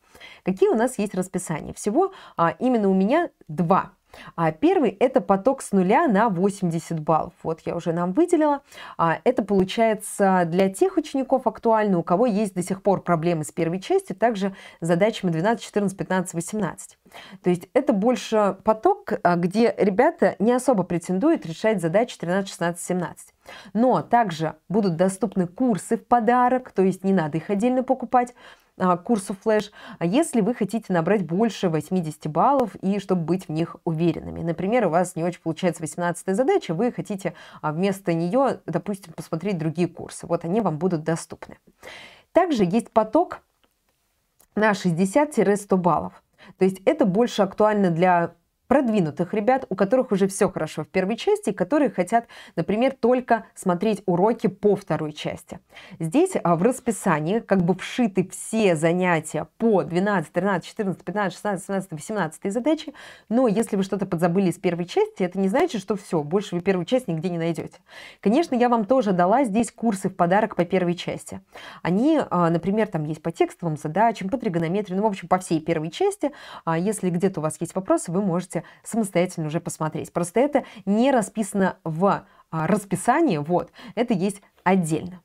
Какие у нас есть расписания? Всего а, именно у меня два а первый – это поток с нуля на 80 баллов. Вот я уже нам выделила. А это получается для тех учеников актуально, у кого есть до сих пор проблемы с первой частью, также задачами 12, 14, 15, 18. То есть это больше поток, а, где ребята не особо претендуют решать задачи 13, 16, 17. Но также будут доступны курсы в подарок, то есть не надо их отдельно покупать, курсу флеш, а если вы хотите набрать больше 80 баллов и чтобы быть в них уверенными. Например, у вас не очень получается 18 задача, вы хотите а, вместо нее, допустим, посмотреть другие курсы. Вот они вам будут доступны. Также есть поток на 60-100 баллов. То есть это больше актуально для продвинутых ребят, у которых уже все хорошо в первой части, которые хотят, например, только смотреть уроки по второй части. Здесь а, в расписании как бы вшиты все занятия по 12, 13, 14, 15, 16, 17, 18 задачи, но если вы что-то подзабыли из первой части, это не значит, что все, больше вы первую часть нигде не найдете. Конечно, я вам тоже дала здесь курсы в подарок по первой части. Они, а, например, там есть по текстовым задачам, по тригонометрии, ну, в общем, по всей первой части. А если где-то у вас есть вопросы, вы можете можете самостоятельно уже посмотреть. Просто это не расписано в а, расписании, вот, это есть отдельно.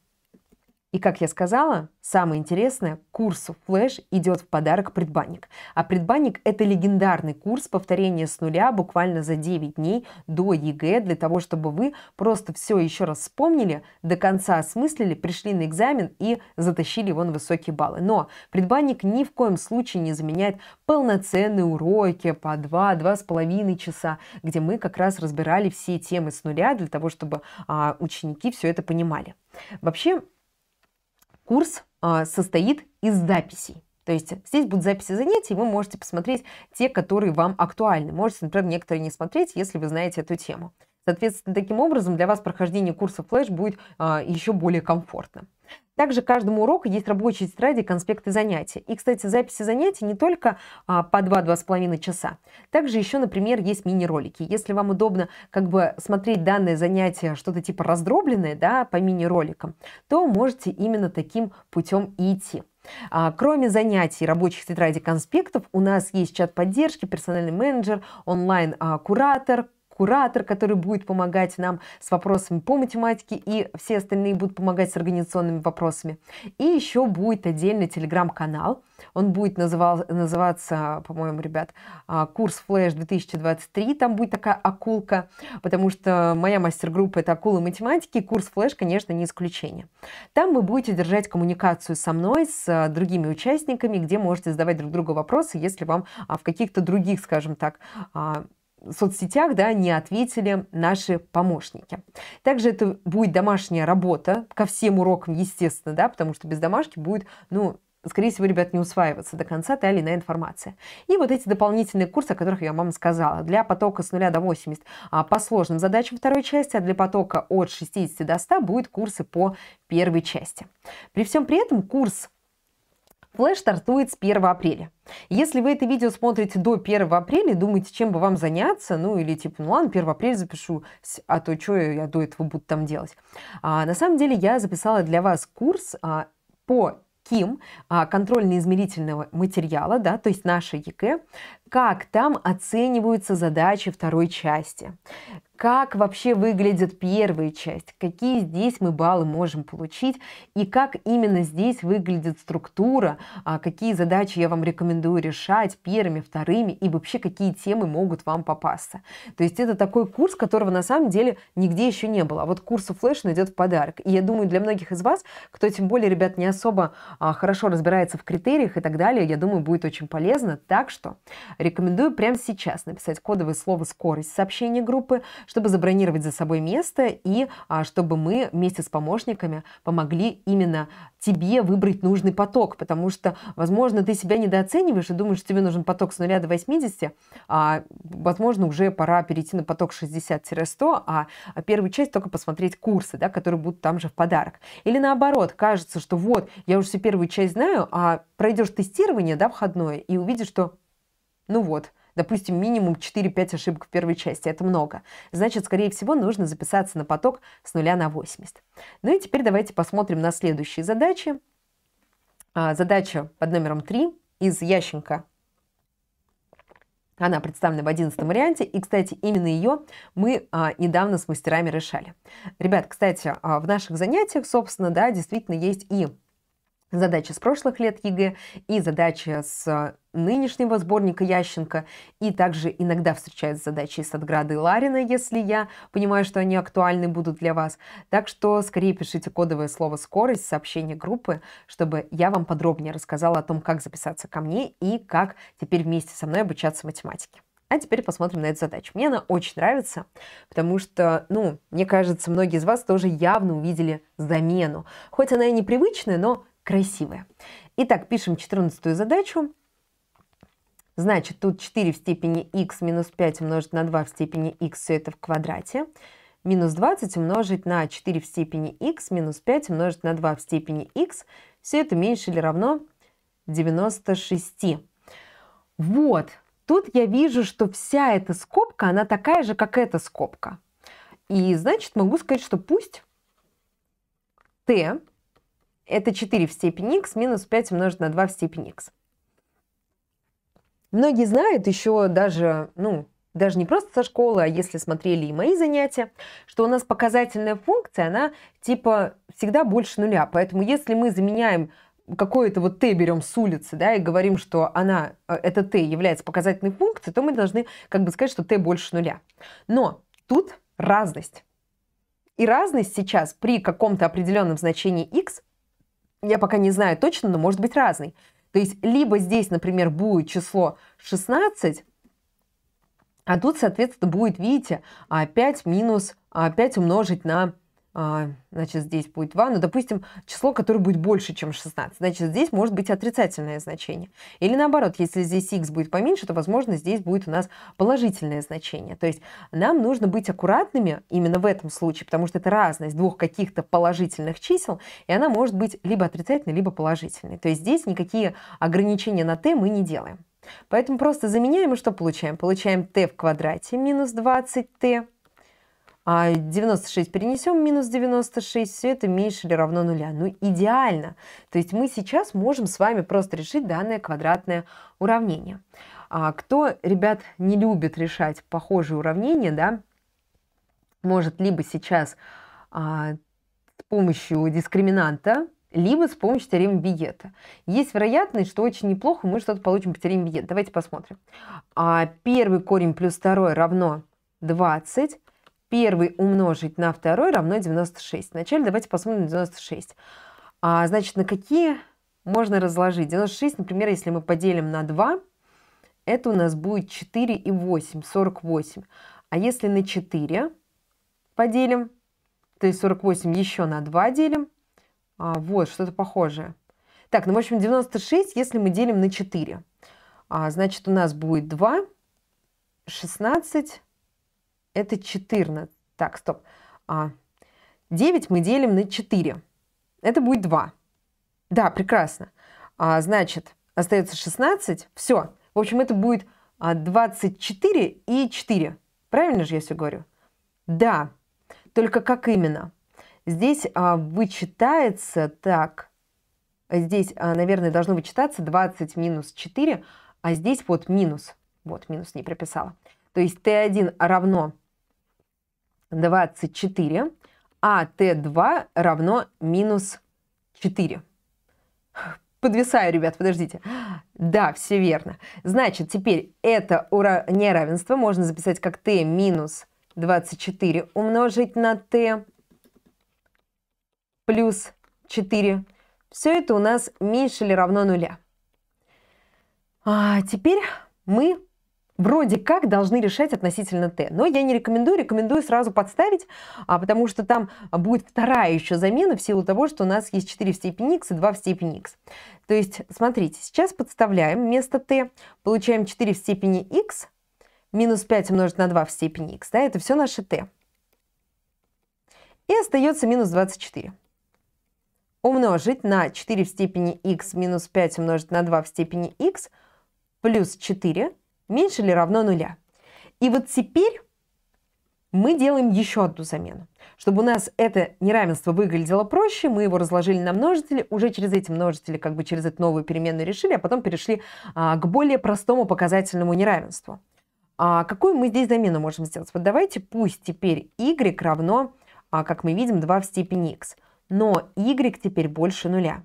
И, как я сказала, самое интересное, курсу Flash идет в подарок предбанник. А предбанник – это легендарный курс повторения с нуля буквально за 9 дней до ЕГЭ, для того, чтобы вы просто все еще раз вспомнили, до конца осмыслили, пришли на экзамен и затащили на высокие баллы. Но предбанник ни в коем случае не заменяет полноценные уроки по 2-2,5 часа, где мы как раз разбирали все темы с нуля для того, чтобы а, ученики все это понимали. Вообще, курс а, состоит из записей. То есть здесь будут записи занятий, вы можете посмотреть те, которые вам актуальны. Можете, например, некоторые не смотреть, если вы знаете эту тему. Соответственно, таким образом для вас прохождение курса Flash будет а, еще более комфортно. Также каждому уроку есть рабочие тетради, конспекты занятий. И, кстати, записи занятий не только а, по 2-2,5 часа. Также еще, например, есть мини-ролики. Если вам удобно как бы смотреть данное занятие, что-то типа раздробленное, да, по мини-роликам, то можете именно таким путем и идти. А, кроме занятий, рабочих тетрадей, конспектов, у нас есть чат поддержки, персональный менеджер, онлайн-куратор, куратор, который будет помогать нам с вопросами по математике, и все остальные будут помогать с организационными вопросами. И еще будет отдельный телеграм-канал. Он будет называл, называться, по-моему, ребят, а, курс Flash 2023. Там будет такая акулка, потому что моя мастер-группа это акулы математики, курс Flash, конечно, не исключение. Там вы будете держать коммуникацию со мной, с а, другими участниками, где можете задавать друг другу вопросы, если вам а, в каких-то других, скажем так, соцсетях да, не ответили наши помощники. Также это будет домашняя работа ко всем урокам, естественно, да, потому что без домашки будет, ну, скорее всего, ребят, не усваиваться до конца та или иная информация. И вот эти дополнительные курсы, о которых я вам сказала. Для потока с 0 до 80 а, по сложным задачам второй части, а для потока от 60 до 100 будут курсы по первой части. При всем при этом курс Флэш стартует с 1 апреля. Если вы это видео смотрите до 1 апреля думаете, чем бы вам заняться, ну или типа, ну ладно, 1 апреля запишу, а то что я до этого буду там делать. А, на самом деле я записала для вас курс а, по КИМ, а, контрольно-измерительного материала, да, то есть наше ЕКЭ, как там оцениваются задачи второй части, как вообще выглядит первая часть, какие здесь мы баллы можем получить и как именно здесь выглядит структура, а, какие задачи я вам рекомендую решать первыми, вторыми и вообще какие темы могут вам попасться. То есть это такой курс, которого на самом деле нигде еще не было. А вот курс Flash найдет в подарок. И я думаю, для многих из вас, кто тем более, ребят, не особо а, хорошо разбирается в критериях и так далее, я думаю, будет очень полезно. Так что рекомендую прямо сейчас написать кодовое слово «скорость» сообщения группы, чтобы забронировать за собой место и а, чтобы мы вместе с помощниками помогли именно тебе выбрать нужный поток, потому что, возможно, ты себя недооцениваешь и думаешь, что тебе нужен поток с 0 до 80, а, возможно, уже пора перейти на поток 60-100, а, а первую часть только посмотреть курсы, да, которые будут там же в подарок. Или наоборот, кажется, что вот, я уже всю первую часть знаю, а пройдешь тестирование, да, входное, и увидишь, что, ну вот, Допустим, минимум 4-5 ошибок в первой части. Это много. Значит, скорее всего, нужно записаться на поток с 0 на 80. Ну и теперь давайте посмотрим на следующие задачи. А, задача под номером 3 из ящика. Она представлена в 11 варианте, и, кстати, именно ее мы а, недавно с мастерами решали. Ребят, кстати, а, в наших занятиях, собственно, да, действительно есть и задачи с прошлых лет ЕГЭ и задачи с нынешнего сборника Ященко, и также иногда встречаются задачи из Статграда и Ларина, если я понимаю, что они актуальны будут для вас. Так что скорее пишите кодовое слово «скорость» в сообщение группы, чтобы я вам подробнее рассказала о том, как записаться ко мне и как теперь вместе со мной обучаться математике. А теперь посмотрим на эту задачу. Мне она очень нравится, потому что, ну, мне кажется, многие из вас тоже явно увидели замену. Хоть она и непривычная, но красивая. Итак, пишем 14 задачу. Значит, тут 4 в степени x минус 5 умножить на 2 в степени x, все это в квадрате. Минус 20 умножить на 4 в степени x минус 5 умножить на 2 в степени x, все это меньше или равно 96. Вот, тут я вижу, что вся эта скобка, она такая же, как эта скобка. И значит, могу сказать, что пусть t это 4 в степени x минус 5 умножить на 2 в степени x. Многие знают еще даже, ну, даже не просто со школы, а если смотрели и мои занятия, что у нас показательная функция, она типа всегда больше нуля. Поэтому если мы заменяем какое-то вот t берем с улицы, да, и говорим, что она, э, это t является показательной функцией, то мы должны как бы сказать, что t больше нуля. Но тут разность. И разность сейчас при каком-то определенном значении x я пока не знаю точно, но может быть разный. То есть либо здесь, например, будет число 16, а тут, соответственно, будет, видите, 5 минус 5 умножить на значит, здесь будет 2, ну, допустим, число, которое будет больше, чем 16. Значит, здесь может быть отрицательное значение. Или наоборот, если здесь x будет поменьше, то, возможно, здесь будет у нас положительное значение. То есть нам нужно быть аккуратными именно в этом случае, потому что это разность двух каких-то положительных чисел, и она может быть либо отрицательной, либо положительной. То есть здесь никакие ограничения на t мы не делаем. Поэтому просто заменяем и что получаем? Получаем t в квадрате минус 20t а 96 перенесем, минус 96, все это меньше или равно нуля. Ну, идеально. То есть мы сейчас можем с вами просто решить данное квадратное уравнение. А кто, ребят, не любит решать похожие уравнения, да, может либо сейчас а, с помощью дискриминанта, либо с помощью теоремы Виета. Есть вероятность, что очень неплохо мы что-то получим по теореме Виета. Давайте посмотрим. А, первый корень плюс второй равно 20 первый умножить на второй равно 96. Вначале давайте посмотрим на 96. А, значит, на какие можно разложить? 96, например, если мы поделим на 2, это у нас будет 4 и 8, 48. А если на 4 поделим, то есть 48 еще на 2 делим, а, вот, что-то похожее. Так, ну, в общем, 96, если мы делим на 4. А, значит, у нас будет 2, 16, это 14. Так, стоп. А, 9 мы делим на 4. Это будет 2. Да, прекрасно. А, значит, остается 16. Все. В общем, это будет 24 а, и 4. Правильно же я все говорю? Да. Только как именно? Здесь а, вычитается так. Здесь, а, наверное, должно вычитаться 20 минус 4, а здесь вот минус. Вот, минус не прописала. То есть t1 равно 24, а t2 равно минус 4. Подвисаю, ребят, подождите. Да, все верно. Значит, теперь это неравенство можно записать как t минус 24 умножить на t плюс 4. Все это у нас меньше или равно нуля. А теперь мы вроде как должны решать относительно t. Но я не рекомендую, рекомендую сразу подставить, а, потому что там будет вторая еще замена в силу того, что у нас есть 4 в степени x и 2 в степени x. То есть, смотрите, сейчас подставляем вместо t, получаем 4 в степени x, минус 5 умножить на 2 в степени x, да, это все наше t. И остается минус 24. Умножить на 4 в степени x минус 5 умножить на 2 в степени x плюс 4 меньше или равно нуля. И вот теперь мы делаем еще одну замену. Чтобы у нас это неравенство выглядело проще, мы его разложили на множители, уже через эти множители, как бы через эту новую переменную решили, а потом перешли а, к более простому показательному неравенству. А какую мы здесь замену можем сделать? Вот давайте пусть теперь y равно, а, как мы видим, 2 в степени x, но y теперь больше нуля.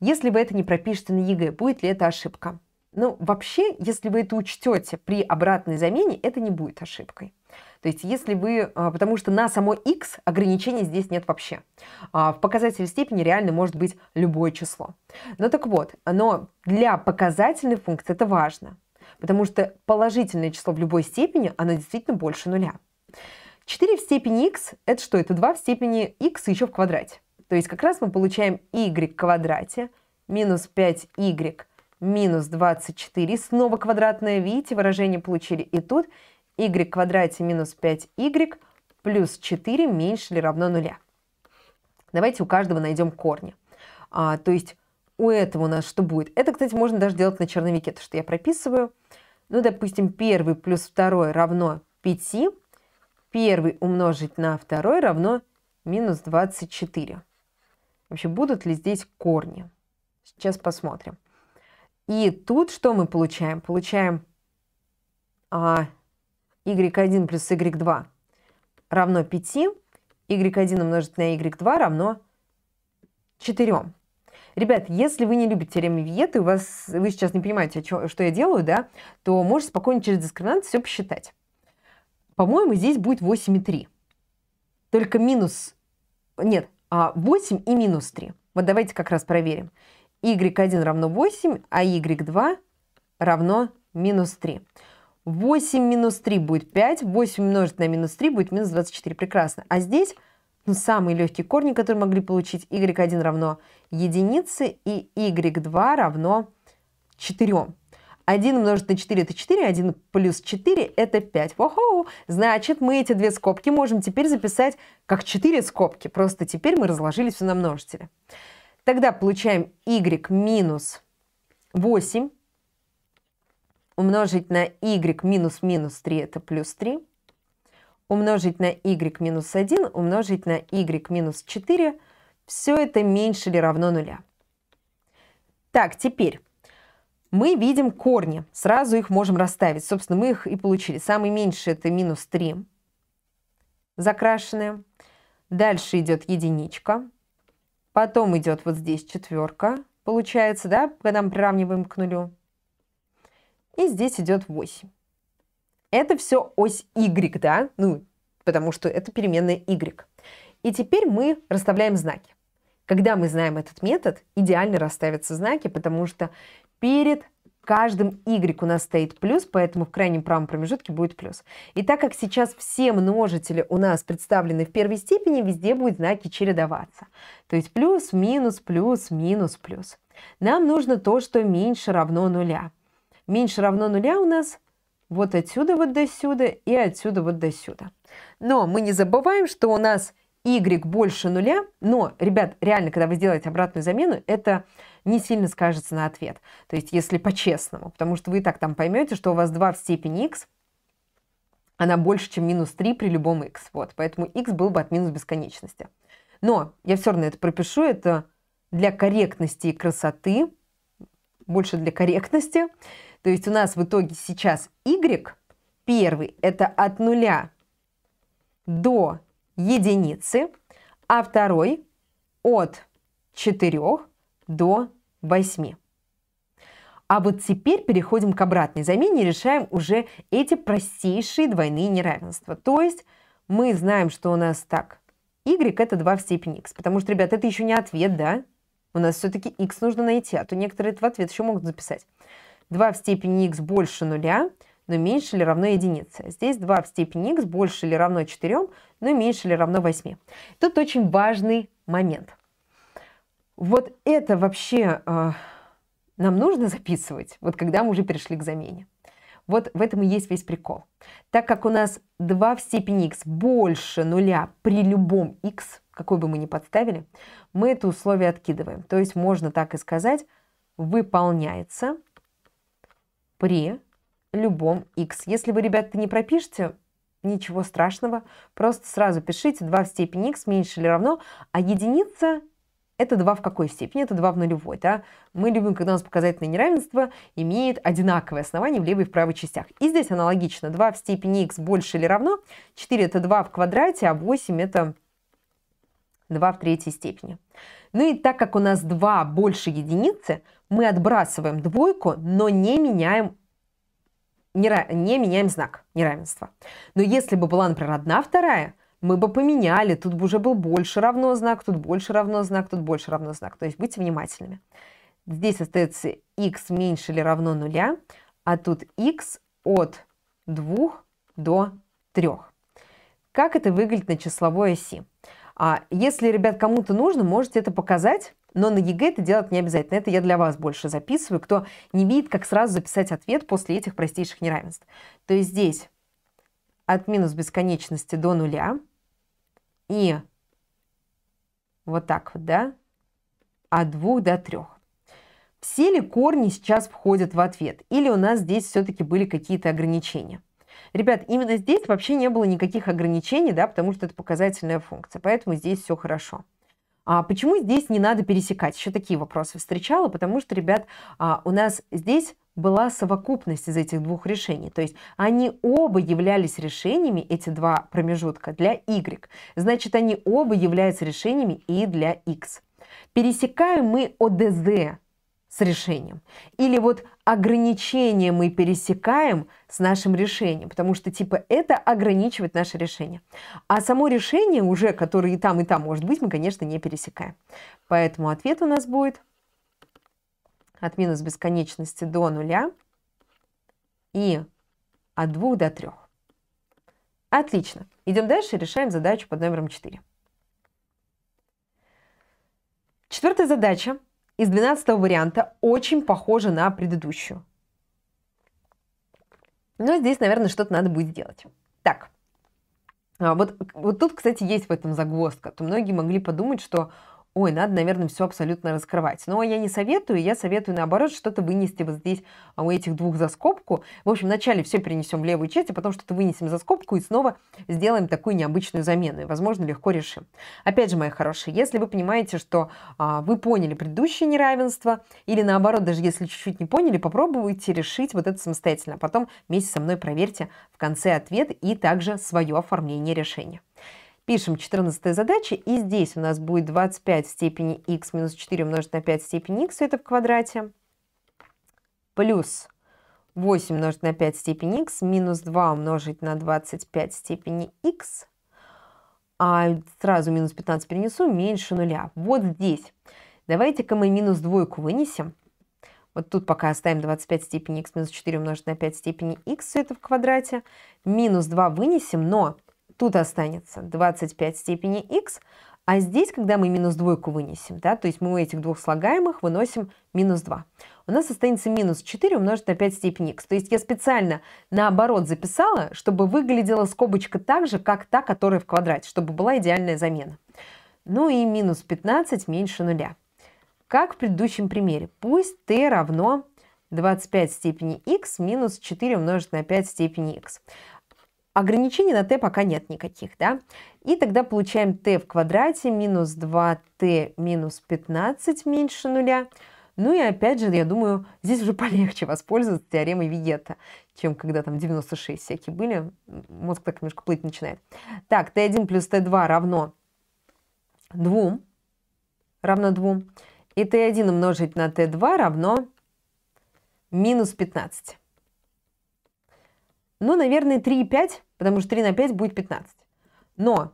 Если вы это не пропишете на ЕГЭ, будет ли это ошибка? Ну, вообще, если вы это учтете при обратной замене, это не будет ошибкой. То есть если вы, а, потому что на само x ограничений здесь нет вообще. А, в показателе степени реально может быть любое число. Но так вот, но для показательной функции это важно, потому что положительное число в любой степени, оно действительно больше нуля. 4 в степени x – это что? Это 2 в степени x еще в квадрате. То есть как раз мы получаем y в квадрате минус 5y минус 24, снова квадратное, видите, выражение получили. И тут y квадрате минус 5y плюс 4 меньше или равно нуля. Давайте у каждого найдем корни. А, то есть у этого у нас что будет? Это, кстати, можно даже делать на черновике, то, что я прописываю. Ну, допустим, первый плюс второй равно 5. Первый умножить на второй равно минус 24. Вообще, будут ли здесь корни? Сейчас посмотрим. И тут что мы получаем? Получаем а, y1 плюс y2 равно 5, y1 умножить на y2 равно 4. Ребят, если вы не любите теорему Виеты, у вас, вы сейчас не понимаете, что, что я делаю, да, то можете спокойно через дискриминант все посчитать. По-моему, здесь будет 8,3. Только минус... Нет, 8 а и минус 3. Вот давайте как раз проверим y1 равно 8, а y2 равно минус 3. 8 минус 3 будет 5, 8 умножить на минус 3 будет минус 24. Прекрасно. А здесь ну, самые легкие корни, которые могли получить, y1 равно единице и y2 равно 4. 1 умножить на 4 это 4, 1 плюс 4 это 5. Охо! Значит, мы эти две скобки можем теперь записать как 4 скобки. Просто теперь мы разложили все на множители. Тогда получаем y минус 8 умножить на y минус минус 3, это плюс 3, умножить на y минус 1, умножить на y минус 4, все это меньше или равно нуля. Так, теперь мы видим корни, сразу их можем расставить. Собственно, мы их и получили. Самый меньший это минус 3, закрашенная. Дальше идет единичка, Потом идет вот здесь четверка, получается, да, когда мы приравниваем к нулю. И здесь идет 8. Это все ось y, да, ну, потому что это переменная y. И теперь мы расставляем знаки. Когда мы знаем этот метод, идеально расставятся знаки, потому что перед каждом y у нас стоит плюс, поэтому в крайнем правом промежутке будет плюс. И так как сейчас все множители у нас представлены в первой степени, везде будут знаки чередоваться. То есть плюс, минус, плюс, минус, плюс. Нам нужно то, что меньше равно нуля. Меньше равно нуля у нас вот отсюда вот до сюда и отсюда вот до сюда. Но мы не забываем, что у нас y больше нуля, но, ребят, реально, когда вы сделаете обратную замену, это не сильно скажется на ответ. То есть, если по-честному, потому что вы и так там поймете, что у вас 2 в степени x, она больше, чем минус 3 при любом x. Вот, поэтому x был бы от минус бесконечности. Но я все равно это пропишу, это для корректности и красоты, больше для корректности. То есть у нас в итоге сейчас y первый – это от нуля до единицы, а второй от 4 до 8. А вот теперь переходим к обратной замене и решаем уже эти простейшие двойные неравенства. То есть мы знаем, что у нас так, y это 2 в степени x. Потому что, ребят, это еще не ответ, да? У нас все-таки x нужно найти, а то некоторые это в ответ еще могут записать. 2 в степени x больше нуля, но меньше или равно единице. Здесь 2 в степени x больше или равно 4, но меньше или равно 8. Тут очень важный момент – вот это вообще э, нам нужно записывать, вот когда мы уже перешли к замене. Вот в этом и есть весь прикол. Так как у нас 2 в степени x больше нуля при любом x, какой бы мы ни подставили, мы это условие откидываем. То есть можно так и сказать, выполняется при любом x. Если вы, ребята, не пропишете, ничего страшного, просто сразу пишите 2 в степени x меньше или равно, а единица это 2 в какой степени? Это 2 в нулевой. Да? Мы любим, когда у нас показательное неравенство имеет одинаковое основание в левой и в правой частях. И здесь аналогично. 2 в степени x больше или равно. 4 это 2 в квадрате, а 8 это 2 в третьей степени. Ну и так как у нас 2 больше единицы, мы отбрасываем двойку, но не меняем не, не меняем знак неравенства. Но если бы была, например, одна вторая, мы бы поменяли, тут бы уже был больше равно знак, тут больше равно знак, тут больше равно знак. То есть будьте внимательными. Здесь остается x меньше или равно нуля, а тут x от 2 до 3. Как это выглядит на числовой оси? А если, ребят, кому-то нужно, можете это показать, но на ЕГЭ это делать не обязательно. Это я для вас больше записываю, кто не видит, как сразу записать ответ после этих простейших неравенств. То есть здесь от минус бесконечности до нуля – и вот так вот, да, от двух до трех. Все ли корни сейчас входят в ответ? Или у нас здесь все-таки были какие-то ограничения? Ребят, именно здесь вообще не было никаких ограничений, да, потому что это показательная функция, поэтому здесь все хорошо. А почему здесь не надо пересекать? Еще такие вопросы встречала, потому что, ребят, а, у нас здесь была совокупность из этих двух решений. То есть они оба являлись решениями, эти два промежутка, для y. Значит, они оба являются решениями и для x. Пересекаем мы ОДЗ с решением. Или вот ограничение мы пересекаем с нашим решением, потому что типа это ограничивает наше решение. А само решение уже, которое и там, и там может быть, мы, конечно, не пересекаем. Поэтому ответ у нас будет от минус бесконечности до нуля и от 2 до 3. Отлично. Идем дальше и решаем задачу под номером 4. Четвертая задача из 12 варианта очень похожа на предыдущую. Но здесь, наверное, что-то надо будет сделать. Так, а вот, вот тут, кстати, есть в этом загвоздка. То многие могли подумать, что ой, надо, наверное, все абсолютно раскрывать. Но я не советую, я советую, наоборот, что-то вынести вот здесь а, у этих двух за скобку. В общем, вначале все перенесем в левую часть, а потом что-то вынесем за скобку и снова сделаем такую необычную замену. И, возможно, легко решим. Опять же, мои хорошие, если вы понимаете, что а, вы поняли предыдущее неравенство, или наоборот, даже если чуть-чуть не поняли, попробуйте решить вот это самостоятельно. А потом вместе со мной проверьте в конце ответ и также свое оформление решения. Пишем 14 задача, и здесь у нас будет 25 в степени x минус 4 умножить на 5 в степени x, это в квадрате, плюс 8 умножить на 5 в степени x, минус 2 умножить на 25 в степени x, а сразу минус 15 перенесу, меньше нуля. Вот здесь. Давайте-ка мы минус двойку вынесем. Вот тут пока оставим 25 в степени x минус 4 умножить на 5 в степени x, это в квадрате. Минус 2 вынесем, но тут останется 25 в степени x, а здесь, когда мы минус двойку вынесем, да, то есть мы у этих двух слагаемых выносим минус 2, у нас останется минус 4 умножить на 5 в степени x. То есть я специально наоборот записала, чтобы выглядела скобочка так же, как та, которая в квадрате, чтобы была идеальная замена. Ну и минус 15 меньше нуля. Как в предыдущем примере. Пусть t равно 25 в степени x минус 4 умножить на 5 в степени x. Ограничений на t пока нет никаких, да? И тогда получаем t в квадрате минус 2t минус 15 меньше нуля. Ну и опять же, я думаю, здесь уже полегче воспользоваться теоремой Виета, чем когда там 96 всякие были. Мозг так немножко плыть начинает. Так, t1 плюс t2 равно 2. Равно 2. И t1 умножить на t2 равно минус 15. Ну, наверное, 3,5, потому что 3 на 5 будет 15. Но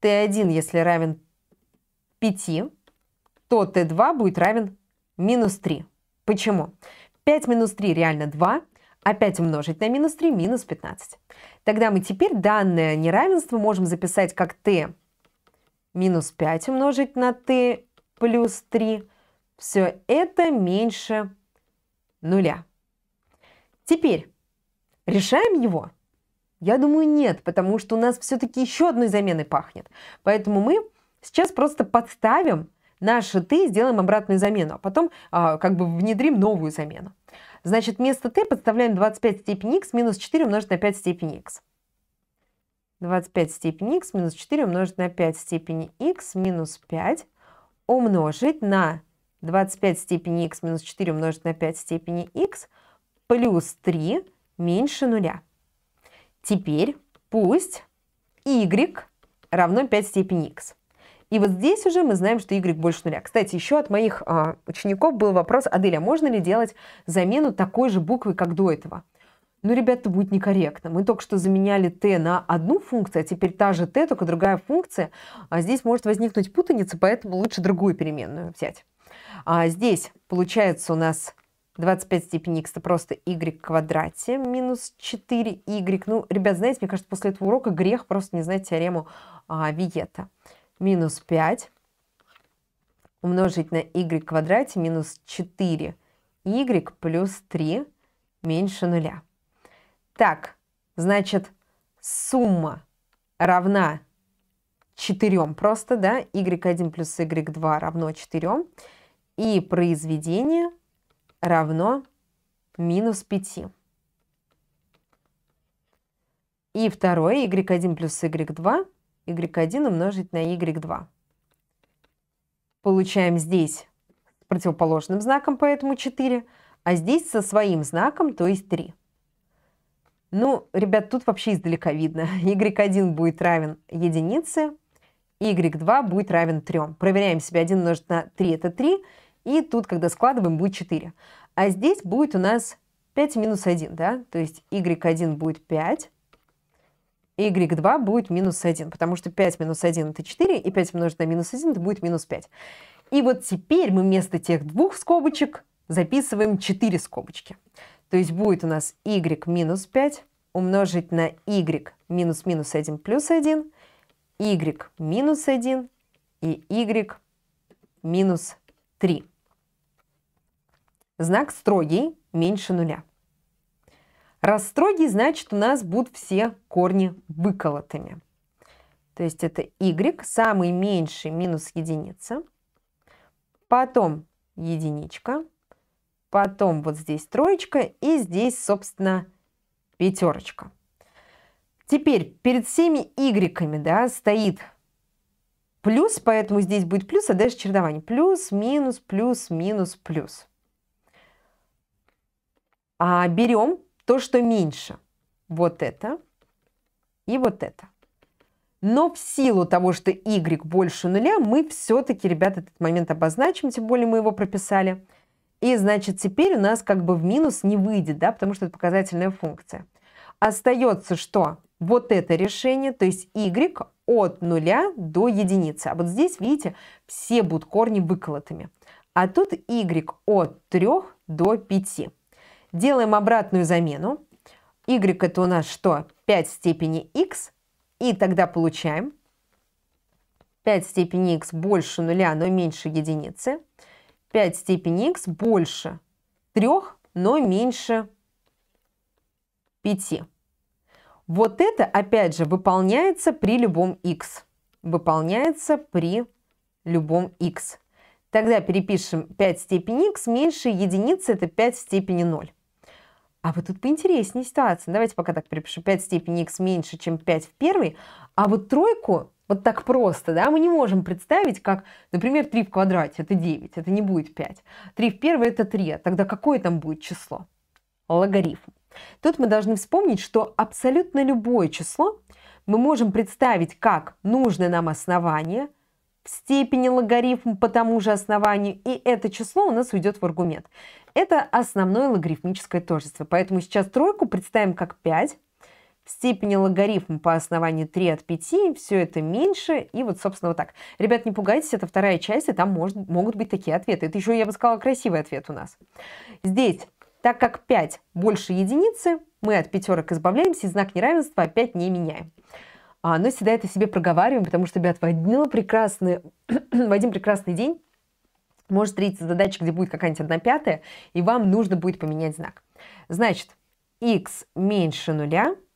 t1, если равен 5, то t2 будет равен минус 3. Почему? 5 минус 3 реально 2, а 5 умножить на минус 3 минус 15. Тогда мы теперь данное неравенство можем записать как t минус 5 умножить на t плюс 3. Все это меньше нуля. Теперь Решаем его? Я думаю, нет, потому что у нас все-таки еще одной заменой пахнет. Поэтому мы сейчас просто подставим наше t, сделаем обратную замену, а потом а, как бы внедрим новую замену. Значит, вместо t подставляем 25 в степени x минус 4 умножить на 5 в степени x. 25 в степени x минус 4 умножить на 5 в степени x минус 5 умножить на 25 в степени x минус 4 умножить на 5 в степени x плюс 3 меньше нуля. Теперь пусть y равно 5 степени x. И вот здесь уже мы знаем, что y больше нуля. Кстати, еще от моих а, учеников был вопрос, Аделя, можно ли делать замену такой же буквы, как до этого? Ну, ребят, это будет некорректно. Мы только что заменяли t на одну функцию, а теперь та же t, только другая функция. А здесь может возникнуть путаница, поэтому лучше другую переменную взять. А здесь получается у нас 25 степени x это просто y квадрате минус 4y. Ну, ребят, знаете, мне кажется, после этого урока грех просто не знать теорему а, Виета. Минус 5 умножить на y квадрате минус 4y плюс 3 меньше нуля. Так, значит, сумма равна 4 просто, да, y1 плюс y2 равно 4. И произведение – равно минус 5. И второе, y1 плюс y2, y1 умножить на y2. Получаем здесь с противоположным знаком, поэтому 4, а здесь со своим знаком, то есть 3. Ну, ребят, тут вообще издалека видно. y1 будет равен единице, y2 будет равен 3. Проверяем себя. 1 умножить на 3 – это 3, и тут, когда складываем, будет 4. А здесь будет у нас 5 минус 1, да? То есть y1 будет 5, y2 будет минус 1, потому что 5 минус 1 это 4, и 5 умножить на минус 1 это будет минус 5. И вот теперь мы вместо тех двух скобочек записываем 4 скобочки. То есть будет у нас y минус 5 умножить на y минус минус 1 плюс 1, y минус 1 и y минус 3. Знак строгий меньше нуля. Раз строгий, значит у нас будут все корни выколотыми. То есть это y, самый меньший минус единица, потом единичка, потом вот здесь троечка и здесь, собственно, пятерочка. Теперь перед всеми y да, стоит плюс, поэтому здесь будет плюс, а дальше чередование. Плюс, минус, плюс, минус, плюс а, берем то, что меньше. Вот это и вот это. Но в силу того, что y больше нуля, мы все-таки, ребята, этот момент обозначим, тем более мы его прописали. И, значит, теперь у нас как бы в минус не выйдет, да, потому что это показательная функция. Остается что? Вот это решение, то есть y от нуля до единицы. А вот здесь, видите, все будут корни выколотыми. а тут y от 3 до 5. Делаем обратную замену. y это у нас что? 5 в степени x. И тогда получаем 5 в степени x больше нуля, но меньше единицы. 5 в степени x больше 3, но меньше 5. Вот это, опять же, выполняется при любом x. Выполняется при любом x. Тогда перепишем 5 в степени x меньше единицы, это 5 в степени 0. А вот тут поинтереснее ситуация. Давайте пока так перепишем. 5 в степени x меньше, чем 5 в первой. А вот тройку вот так просто, да, мы не можем представить, как, например, 3 в квадрате – это 9, это не будет 5. 3 в первой – это 3, а тогда какое там будет число? Логарифм. Тут мы должны вспомнить, что абсолютно любое число мы можем представить как нужное нам основание в степени логарифм по тому же основанию, и это число у нас уйдет в аргумент. Это основное логарифмическое тождество. Поэтому сейчас тройку представим как 5, в степени логарифм по основанию 3 от 5, все это меньше, и вот, собственно, вот так. Ребят, не пугайтесь, это вторая часть, и там может, могут быть такие ответы. Это еще, я бы сказала, красивый ответ у нас. Здесь, так как 5 больше единицы, мы от пятерок избавляемся, и знак неравенства опять не меняем. А, но всегда это себе проговариваем, потому что, ребят, в один прекрасный, в один прекрасный день может встретиться задача, где будет какая-нибудь 1 пятая, и вам нужно будет поменять знак. Значит, x меньше нуля –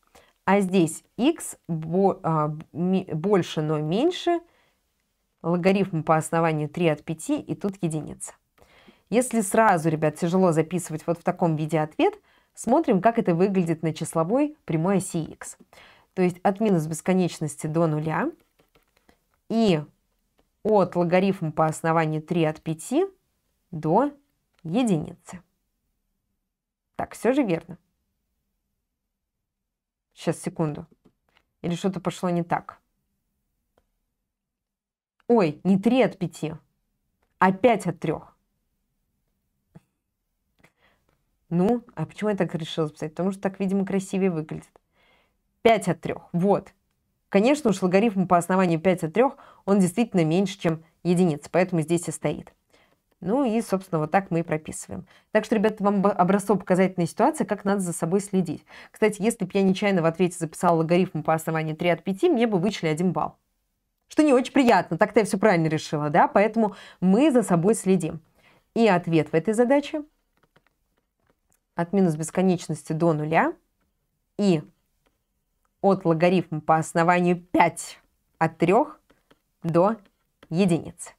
а здесь x а, больше, но меньше, логарифм по основанию 3 от 5, и тут единица. Если сразу, ребят, тяжело записывать вот в таком виде ответ, смотрим, как это выглядит на числовой прямой оси x. То есть от минус бесконечности до нуля и от логарифма по основанию 3 от 5 до единицы. Так, все же верно. Сейчас, секунду. Или что-то пошло не так. Ой, не 3 от 5, а 5 от 3. Ну, а почему я так решила записать? Потому что так, видимо, красивее выглядит. 5 от 3. Вот. Конечно уж логарифм по основанию 5 от 3, он действительно меньше, чем единица, поэтому здесь и стоит. Ну и, собственно, вот так мы и прописываем. Так что, ребята, вам образцово-показательная ситуация, как надо за собой следить. Кстати, если бы я нечаянно в ответе записала логарифм по основанию 3 от 5, мне бы вычли 1 балл. Что не очень приятно, так-то я все правильно решила, да? Поэтому мы за собой следим. И ответ в этой задаче от минус бесконечности до нуля и от логарифма по основанию 5 от 3 до единицы.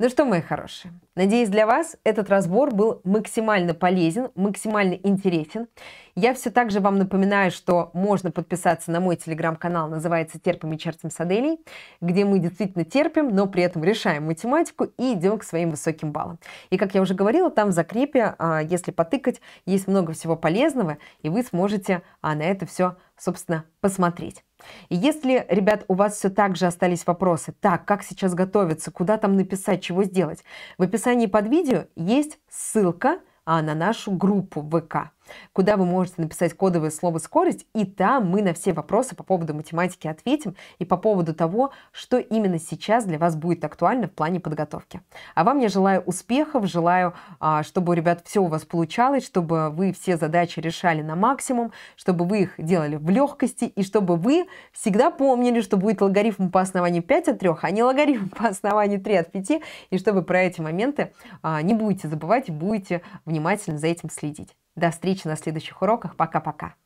Ну что, мои хорошие, надеюсь, для вас этот разбор был максимально полезен, максимально интересен. Я все так же вам напоминаю, что можно подписаться на мой телеграм-канал, называется «Терпим и чертим с Аделей», где мы действительно терпим, но при этом решаем математику и идем к своим высоким баллам. И, как я уже говорила, там в закрепе, а, если потыкать, есть много всего полезного, и вы сможете а, на это все, собственно, посмотреть. И если, ребят, у вас все так же остались вопросы, так, как сейчас готовиться, куда там написать, чего сделать, в описании под видео есть ссылка а, на нашу группу ВК куда вы можете написать кодовое слово «скорость», и там мы на все вопросы по поводу математики ответим и по поводу того, что именно сейчас для вас будет актуально в плане подготовки. А вам я желаю успехов, желаю, а, чтобы, ребят, все у вас получалось, чтобы вы все задачи решали на максимум, чтобы вы их делали в легкости, и чтобы вы всегда помнили, что будет логарифм по основанию 5 от 3, а не логарифм по основанию 3 от 5, и чтобы про эти моменты а, не будете забывать и будете внимательно за этим следить. До встречи на следующих уроках. Пока-пока.